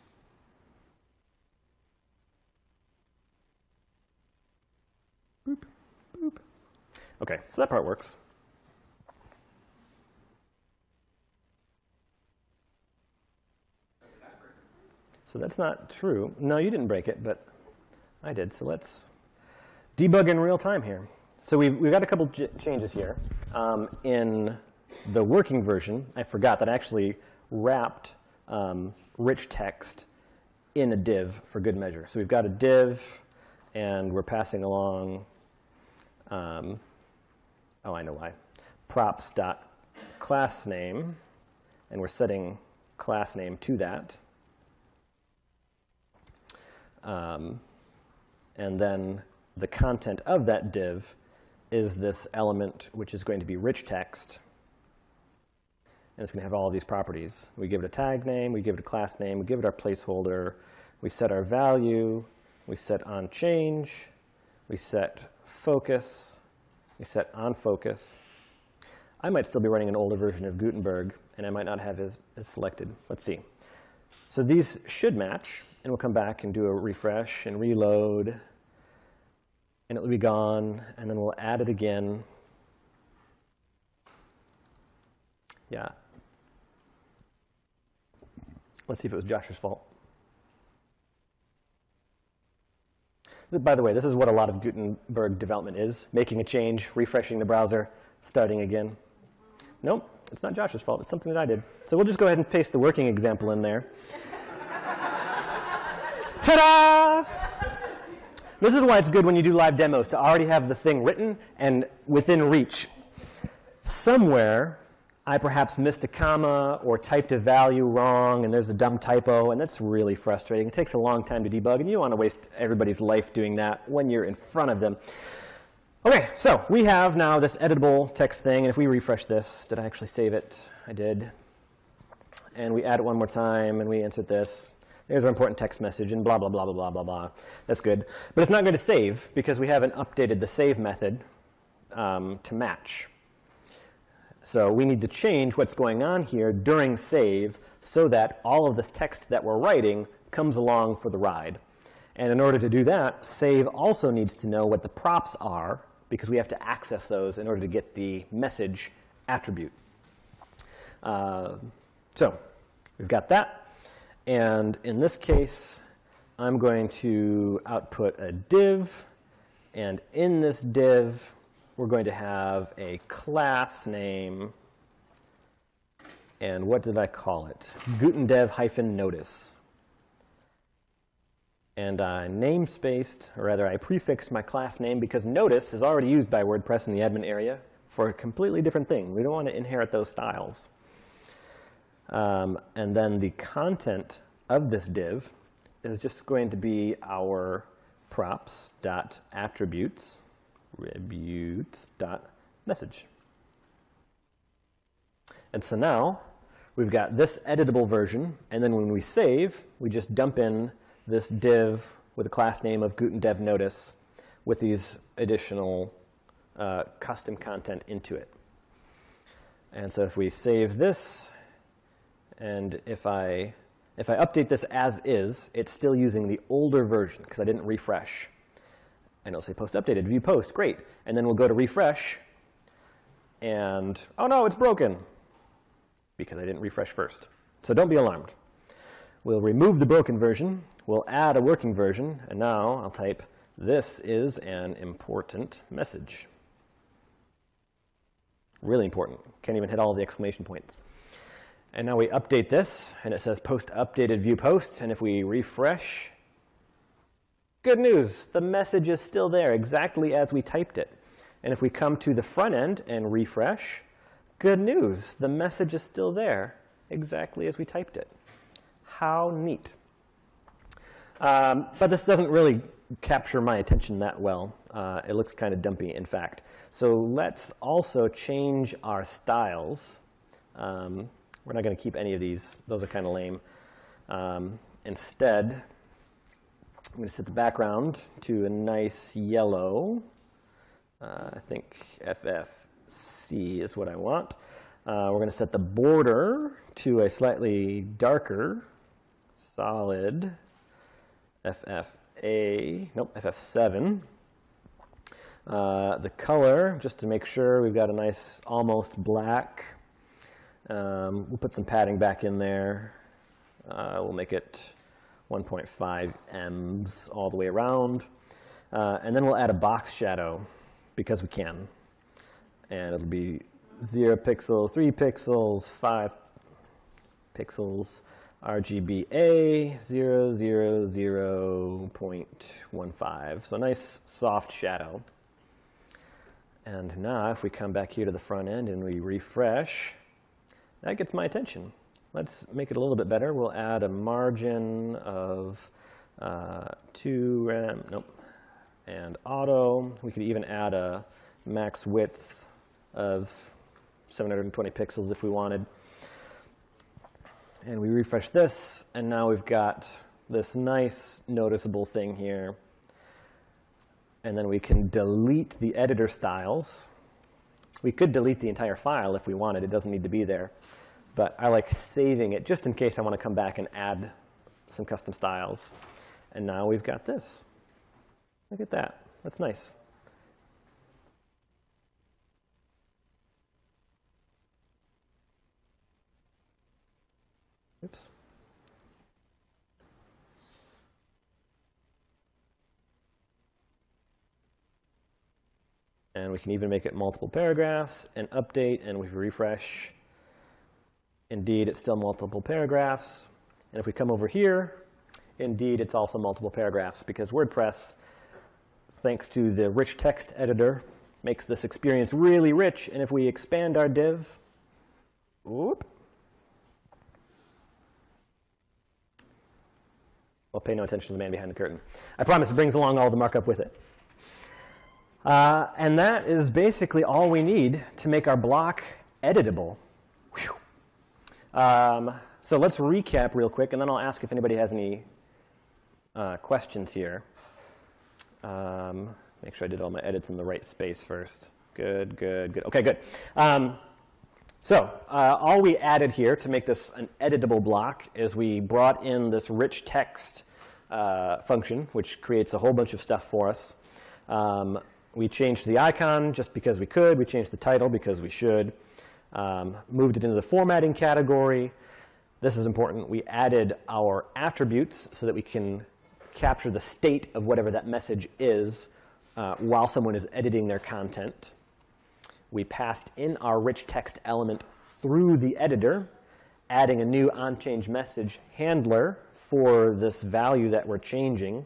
Okay, so that part works. So that's not true. No, you didn't break it, but I did. So let's debug in real time here. So we've, we've got a couple changes here. Um, in the working version, I forgot that I actually wrapped um, rich text in a div for good measure. So we've got a div, and we're passing along, um, oh, I know why, props dot class name, and we're setting class name to that. Um, and then the content of that div is this element which is going to be rich text. And it's going to have all of these properties. We give it a tag name, we give it a class name, we give it our placeholder, we set our value, we set on change, we set focus, we set on focus. I might still be running an older version of Gutenberg, and I might not have it as selected. Let's see. So these should match, and we'll come back and do a refresh and reload, and it will be gone, and then we'll add it again. Yeah. Let's see if it was Josh's fault. By the way, this is what a lot of Gutenberg development is making a change, refreshing the browser, starting again. Nope, it's not Josh's fault. It's something that I did. So we'll just go ahead and paste the working example in there. Ta da! This is why it's good when you do live demos to already have the thing written and within reach. Somewhere, I perhaps missed a comma or typed a value wrong and there's a dumb typo, and that's really frustrating. It takes a long time to debug, and you don't want to waste everybody's life doing that when you're in front of them. Okay, so we have now this editable text thing, and if we refresh this, did I actually save it? I did. And we add it one more time, and we insert this. There's our important text message, and blah, blah, blah, blah, blah, blah, blah. That's good. But it's not going to save because we haven't updated the save method um, to match. So we need to change what's going on here during save so that all of this text that we're writing comes along for the ride. And in order to do that, save also needs to know what the props are because we have to access those in order to get the message attribute. Uh, so we've got that. And in this case, I'm going to output a div. And in this div, we're going to have a class name. And what did I call it? Gutendev-notice. And I namespaced, or rather, I prefixed my class name because notice is already used by WordPress in the admin area for a completely different thing. We don't want to inherit those styles. Um, and then the content of this div is just going to be our props.attributes, attributes.message. And so now we've got this editable version, and then when we save, we just dump in this div with a class name of Guten Dev Notice with these additional uh, custom content into it. And so if we save this, and if I if I update this as is, it's still using the older version because I didn't refresh. And it'll say post updated, view post, great. And then we'll go to refresh, and oh no, it's broken because I didn't refresh first. So don't be alarmed. We'll remove the broken version, we'll add a working version, and now I'll type, this is an important message. Really important. Can't even hit all the exclamation points. And now we update this, and it says post updated view post, and if we refresh, good news, the message is still there exactly as we typed it. And if we come to the front end and refresh, good news, the message is still there exactly as we typed it. How neat. Um, but this doesn't really capture my attention that well. Uh, it looks kind of dumpy, in fact. So let's also change our styles. Um, we're not going to keep any of these. Those are kind of lame. Um, instead, I'm going to set the background to a nice yellow. Uh, I think FFC is what I want. Uh, we're going to set the border to a slightly darker, solid FFA, nope, FF7. Uh, the color, just to make sure we've got a nice almost black. Um, we'll put some padding back in there. Uh, we'll make it 1.5 ems all the way around. Uh, and then we'll add a box shadow because we can. And it'll be 0 pixels, 3 pixels, 5 pixels, RGBA 000.15. So a nice soft shadow. And now if we come back here to the front end and we refresh, that gets my attention. Let's make it a little bit better. We'll add a margin of uh, 2 rem, nope, and auto. We could even add a max width of 720 pixels if we wanted. And we refresh this, and now we've got this nice noticeable thing here. And then we can delete the editor styles. We could delete the entire file if we wanted. It doesn't need to be there. But I like saving it just in case I want to come back and add some custom styles. And now we've got this. Look at that. That's nice. Oops. And we can even make it multiple paragraphs and update, and we refresh. Indeed, it's still multiple paragraphs. And if we come over here, indeed, it's also multiple paragraphs because WordPress, thanks to the rich text editor, makes this experience really rich. And if we expand our div, whoop, well, pay no attention to the man behind the curtain. I promise it brings along all the markup with it. Uh, and that is basically all we need to make our block editable. Um, so let's recap real quick, and then I'll ask if anybody has any uh, questions here. Um, make sure I did all my edits in the right space first. Good, good, good. Okay, good. Um, so uh, all we added here to make this an editable block is we brought in this rich text uh, function, which creates a whole bunch of stuff for us. Um, we changed the icon just because we could. We changed the title because we should. Um, moved it into the formatting category. This is important. We added our attributes so that we can capture the state of whatever that message is uh, while someone is editing their content. We passed in our rich text element through the editor, adding a new onChange message handler for this value that we're changing.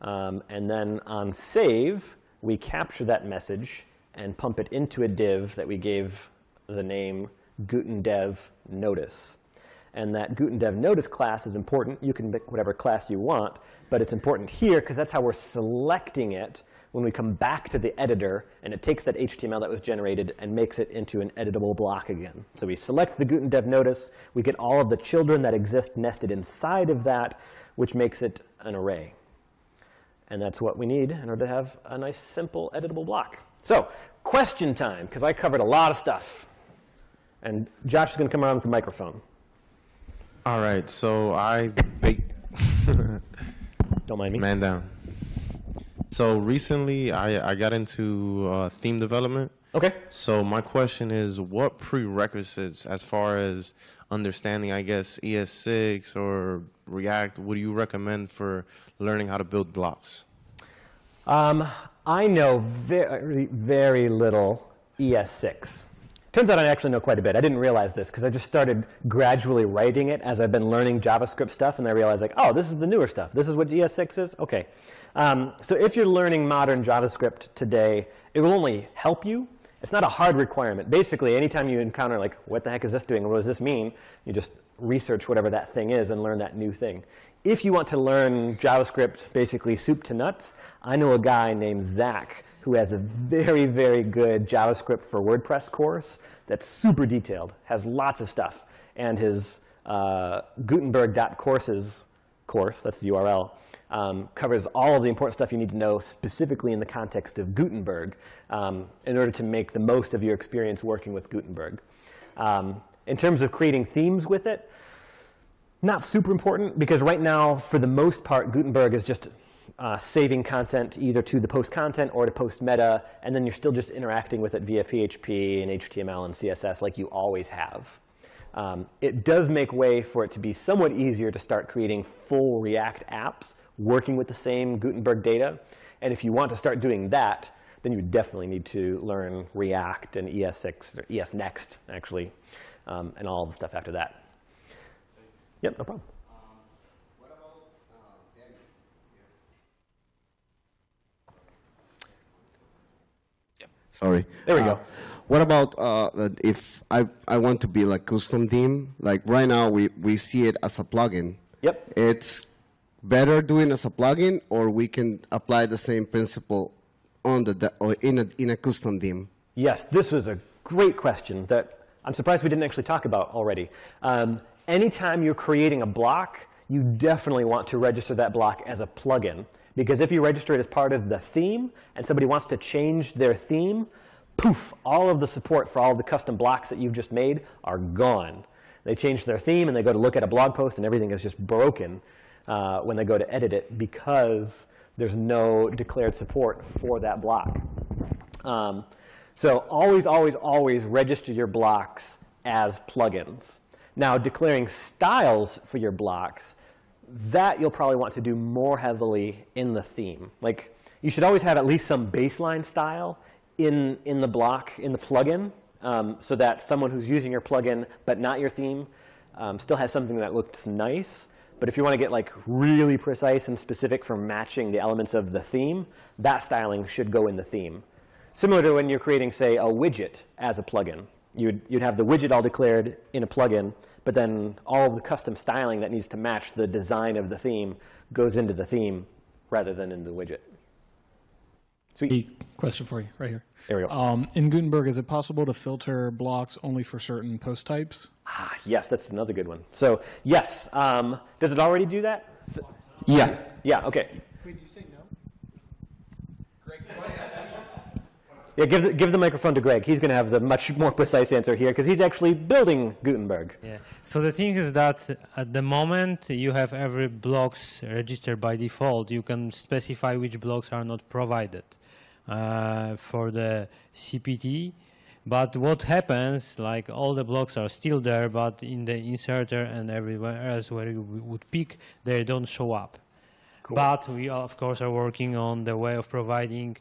Um, and then on save, we capture that message and pump it into a div that we gave the name GutenDev notice. And that GutenDev notice class is important. You can pick whatever class you want, but it's important here because that's how we're selecting it when we come back to the editor and it takes that HTML that was generated and makes it into an editable block again. So we select the GutenDev notice, we get all of the children that exist nested inside of that, which makes it an array. And that's what we need in order to have a nice, simple, editable block. So, question time, because I covered a lot of stuff. And Josh is going to come around with the microphone. All right, so I big Don't mind me. man down. So recently, I, I got into uh, theme development. Okay. So my question is, what prerequisites, as far as understanding, I guess, ES6 or React, would you recommend for learning how to build blocks? Um, I know very, very little ES6. Turns out I actually know quite a bit. I didn't realize this because I just started gradually writing it as I've been learning JavaScript stuff, and I realized like, oh, this is the newer stuff. This is what ES6 is. Okay. Um, so if you're learning modern JavaScript today, it will only help you. It's not a hard requirement. Basically, anytime you encounter like, what the heck is this doing? What does this mean? You just research whatever that thing is and learn that new thing. If you want to learn JavaScript basically soup to nuts, I know a guy named Zach who has a very, very good JavaScript for WordPress course that's super detailed, has lots of stuff. And his uh, Gutenberg.courses course, that's the URL, um, covers all of the important stuff you need to know specifically in the context of Gutenberg um, in order to make the most of your experience working with Gutenberg. Um, in terms of creating themes with it, not super important because right now, for the most part, Gutenberg is just uh, saving content either to the post content or to post meta, and then you're still just interacting with it via PHP and HTML and CSS like you always have. Um, it does make way for it to be somewhat easier to start creating full React apps working with the same Gutenberg data. And if you want to start doing that, then you definitely need to learn React and ES6 or ES Next, actually, um, and all the stuff after that. Yep, no problem. What about uh, Demi? Sorry. There we Uh, go. What about uh, if I, I want to be like custom theme? Like right now, we, we see it as a plugin. Yep. It's better doing as a plugin, or we can apply the same principle on the or in a in a custom theme. Yes, this was a great question that I'm surprised we didn't actually talk about already. Um, anytime you're creating a block, you definitely want to register that block as a plugin. Because if you register it as part of the theme and somebody wants to change their theme, poof, all of the support for all the custom blocks that you've just made are gone. They change their theme and they go to look at a blog post and everything is just broken uh, when they go to edit it because there's no declared support for that block. Um, so always, always, always register your blocks as plugins. Now, declaring styles for your blocks, that you'll probably want to do more heavily in the theme. Like, you should always have at least some baseline style in, in the block, in the plugin, um, so that someone who's using your plugin but not your theme um, still has something that looks nice. But if you want to get like really precise and specific for matching the elements of the theme, that styling should go in the theme. Similar to when you're creating, say, a widget as a plugin. You'd, you'd have the widget all declared in a plugin, but then all of the custom styling that needs to match the design of the theme goes into the theme rather than in the widget. Sweet. Hey, question for you, right here. There we go. Um, in Gutenberg, is it possible to filter blocks only for certain post types? Ah, yes, that's another good one. So yes, um, does it already do that? Yeah. Yeah, okay. Wait, did you say no? Yeah, give the, give the microphone to Greg. He's going to have the much more precise answer here because he's actually building Gutenberg. Yeah. So the thing is that at the moment you have every blocks registered by default. You can specify which blocks are not provided uh, for the CPT. But what happens, like all the blocks are still there, but in the inserter and everywhere else where you would pick, they don't show up. Cool. But we of course are working on the way of providing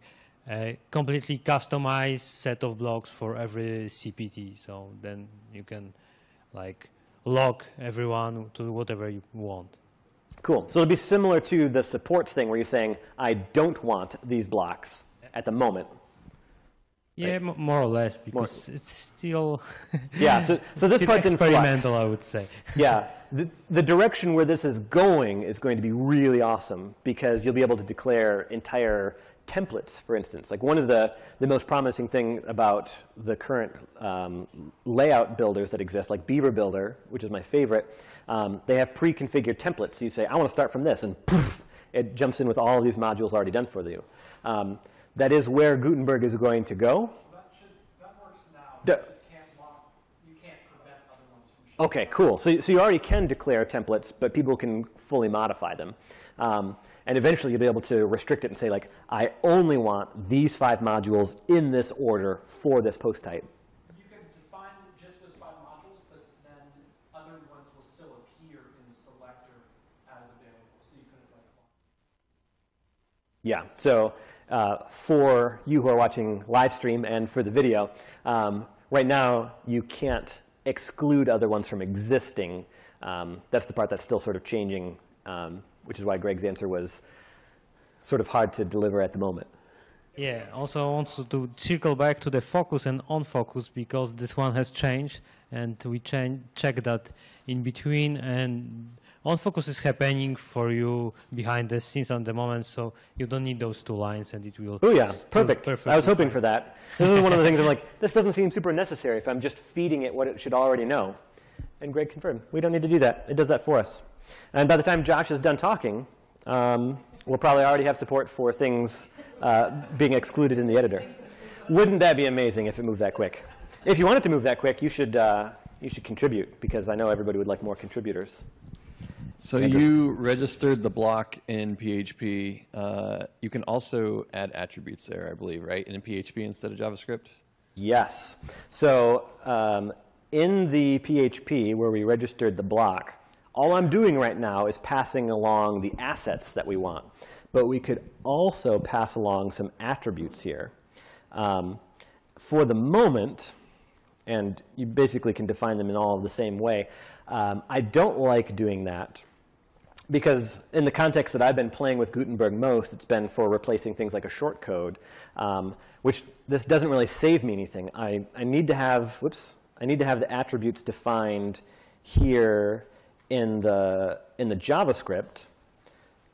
a completely customized set of blocks for every CPT. So then you can like lock everyone to whatever you want. Cool. So it'll be similar to the supports thing where you're saying, I don't want these blocks at the moment. Yeah, m- more or less because it's still Yeah, so, so this part's experimental, I would say. yeah, the, the direction where this is going is going to be really awesome because you'll be able to declare entire templates, for instance. Like one of the, the most promising thing about the current um, layout builders that exist, like Beaver Builder, which is my favorite, um, they have pre-configured templates. So you say, I want to start from this, and poof, it jumps in with all of these modules already done for you. Um, that is where Gutenberg is going to go. That should, that works now. The- You just can't block, you can't prevent other ones from showing Okay, cool. So, so you already can declare templates, but people can fully modify them. Um, And eventually you'll be able to restrict it and say like, I only want these five modules in this order for this post type. You can define just those five modules, but then other ones will still appear in the selector as available. So you could like Yeah. So uh, for you who are watching live stream and for the video, um, right now you can't exclude other ones from existing. Um, that's the part that's still sort of changing, um, which is why Greg's answer was sort of hard to deliver at the moment. Yeah, also I want to- circle back to the focus and on focus because this one has changed and we change, check that in between and on focus is happening for you behind the scenes at the moment so you don't need those two lines and it will Oh yeah, perfect. I was hoping fine. for that. This is one of the things I'm like, this doesn't seem super necessary if I'm just feeding it what it should already know. And Greg confirmed, we don't need to do that. It does that for us. And by the time Josh is done talking, um, we'll probably already have support for things uh, being excluded in the editor. Wouldn't that be amazing if it moved that quick? If you want it to move that quick, you should, uh, you should contribute because I know everybody would like more contributors. So Andrew. you registered the block in PHP. Uh, you can also add attributes there, I believe, right? In PHP instead of JavaScript. Yes. So um, in the PHP where we registered the block, all I'm doing right now is passing along the assets that we want. But we could also pass along some attributes here. Um, for the moment, and you basically can define them in all the same way, um, I don't like doing that because in the context that I've been playing with Gutenberg most, it's been for replacing things like a shortcode, um, which this doesn't really save me anything. I, I need to have, whoops, I need to have the attributes defined here in the, in the JavaScript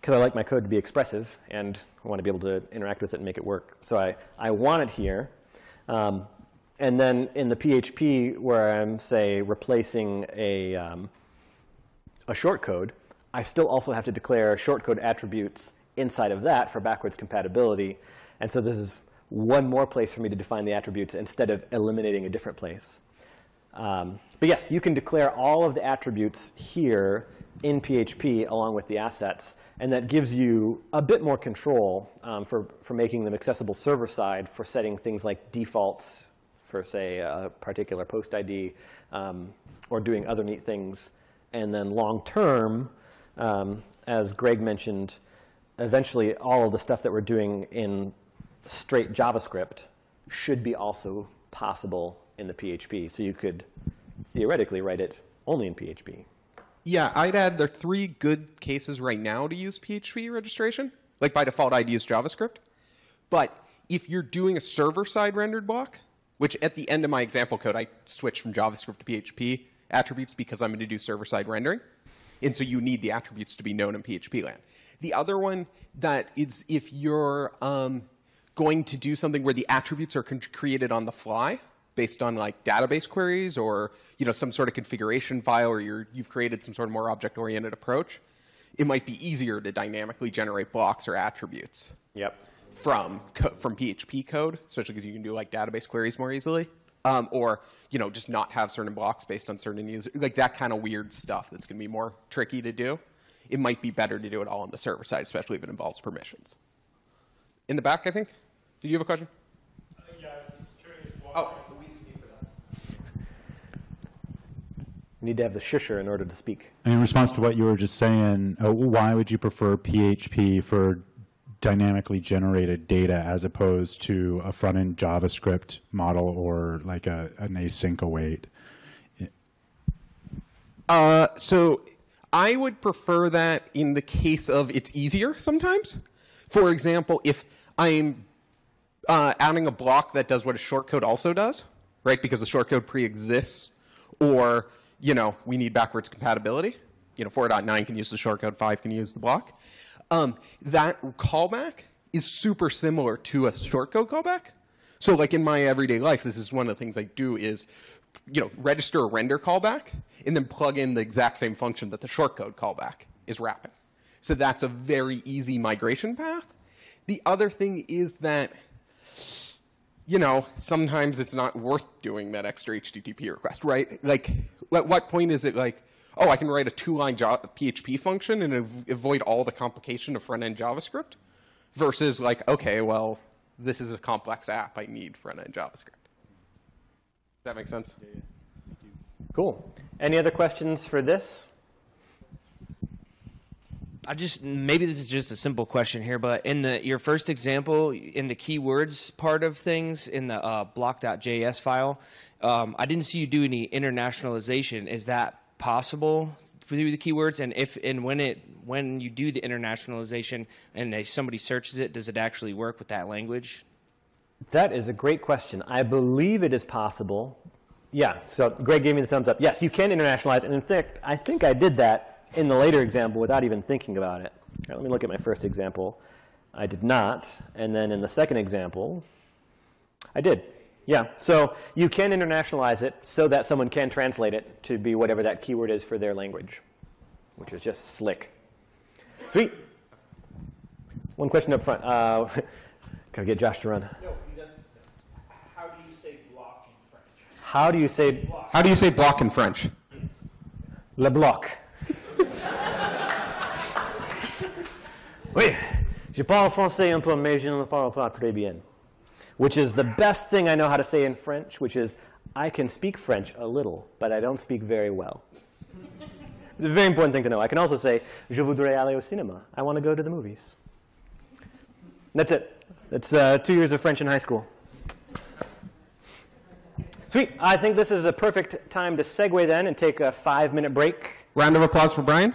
because I like my code to be expressive and I want to be able to interact with it and make it work. So I, I want it here. Um, and then in the PHP where I'm, say, replacing a, um, a shortcode, I still also have to declare shortcode attributes inside of that for backwards compatibility. And so this is one more place for me to define the attributes instead of eliminating a different place. Um, but yes, you can declare all of the attributes here in PHP along with the assets, and that gives you a bit more control um, for, for making them accessible server side for setting things like defaults for, say, a particular post ID um, or doing other neat things. And then long term, um, as Greg mentioned, eventually all of the stuff that we're doing in straight JavaScript should be also possible in the PHP. So you could theoretically write it only in PHP. Yeah, I'd add there are three good cases right now to use PHP registration. Like by default, I'd use JavaScript. But if you're doing a server side rendered block, which at the end of my example code, I switched from JavaScript to PHP attributes because I'm going to do server side rendering. And so you need the attributes to be known in PHP land. The other one that is if you're um, going to do something where the attributes are created on the fly based on like database queries or you know some sort of configuration file or you're, you've created some sort of more object oriented approach, it might be easier to dynamically generate blocks or attributes Yep. from co- from PHP code, especially because you can do like database queries more easily, um, or you know just not have certain blocks based on certain user like that kind of weird stuff that's going to be more tricky to do. It might be better to do it all on the server side, especially if it involves permissions. In the back, I think. Did you have a question? Oh, the weeds need for that. You need to have the shusher in order to speak. In response to what you were just saying, uh, why would you prefer PHP for dynamically generated data as opposed to a front-end JavaScript model or like a, an async await? Uh, so I would prefer that in the case of it's easier sometimes. For example, if I'm uh, adding a block that does what a shortcode also does, right? Because the shortcode pre-exists, or you know we need backwards compatibility. You know, 4.9 can use the shortcode, 5 can use the block. Um, that callback is super similar to a shortcode callback. So, like in my everyday life, this is one of the things I do is, you know, register a render callback and then plug in the exact same function that the shortcode callback is wrapping. So that's a very easy migration path. The other thing is that, you know, sometimes it's not worth doing that extra HTTP request, right? Like, at what point is it like, oh, I can write a two-line PHP function and av- avoid all the complication of front-end JavaScript, versus like, okay, well, this is a complex app. I need front-end JavaScript. Does that make sense? Cool. Any other questions for this? I just maybe this is just a simple question here, but in the your first example, in the keywords part of things in the uh, block.js file, um, I didn't see you do any internationalization. Is that possible through the keywords? And if and when it when you do the internationalization and they, somebody searches it, does it actually work with that language? That is a great question. I believe it is possible. Yeah, so Greg gave me the thumbs up. Yes, you can internationalize, and in fact, I think I did that in the later example without even thinking about it. All right, let me look at my first example. I did not, and then in the second example, I did. Yeah, so you can internationalize it so that someone can translate it to be whatever that keyword is for their language, which is just slick. Sweet. One question up front. Uh, gotta get Josh to run. No, he does. How do you say block in French? How do you say How do you say block in French? le bloc? oui, je parle français un peu, mais je ne parle pas très bien. Which is the best thing I know how to say in French, which is I can speak French a little, but I don't speak very well. it's a very important thing to know. I can also say, je voudrais aller au cinéma. I want to go to the movies. That's it. That's uh, two years of French in high school. Sweet. I think this is a perfect time to segue then and take a five minute break. Round of applause for Brian.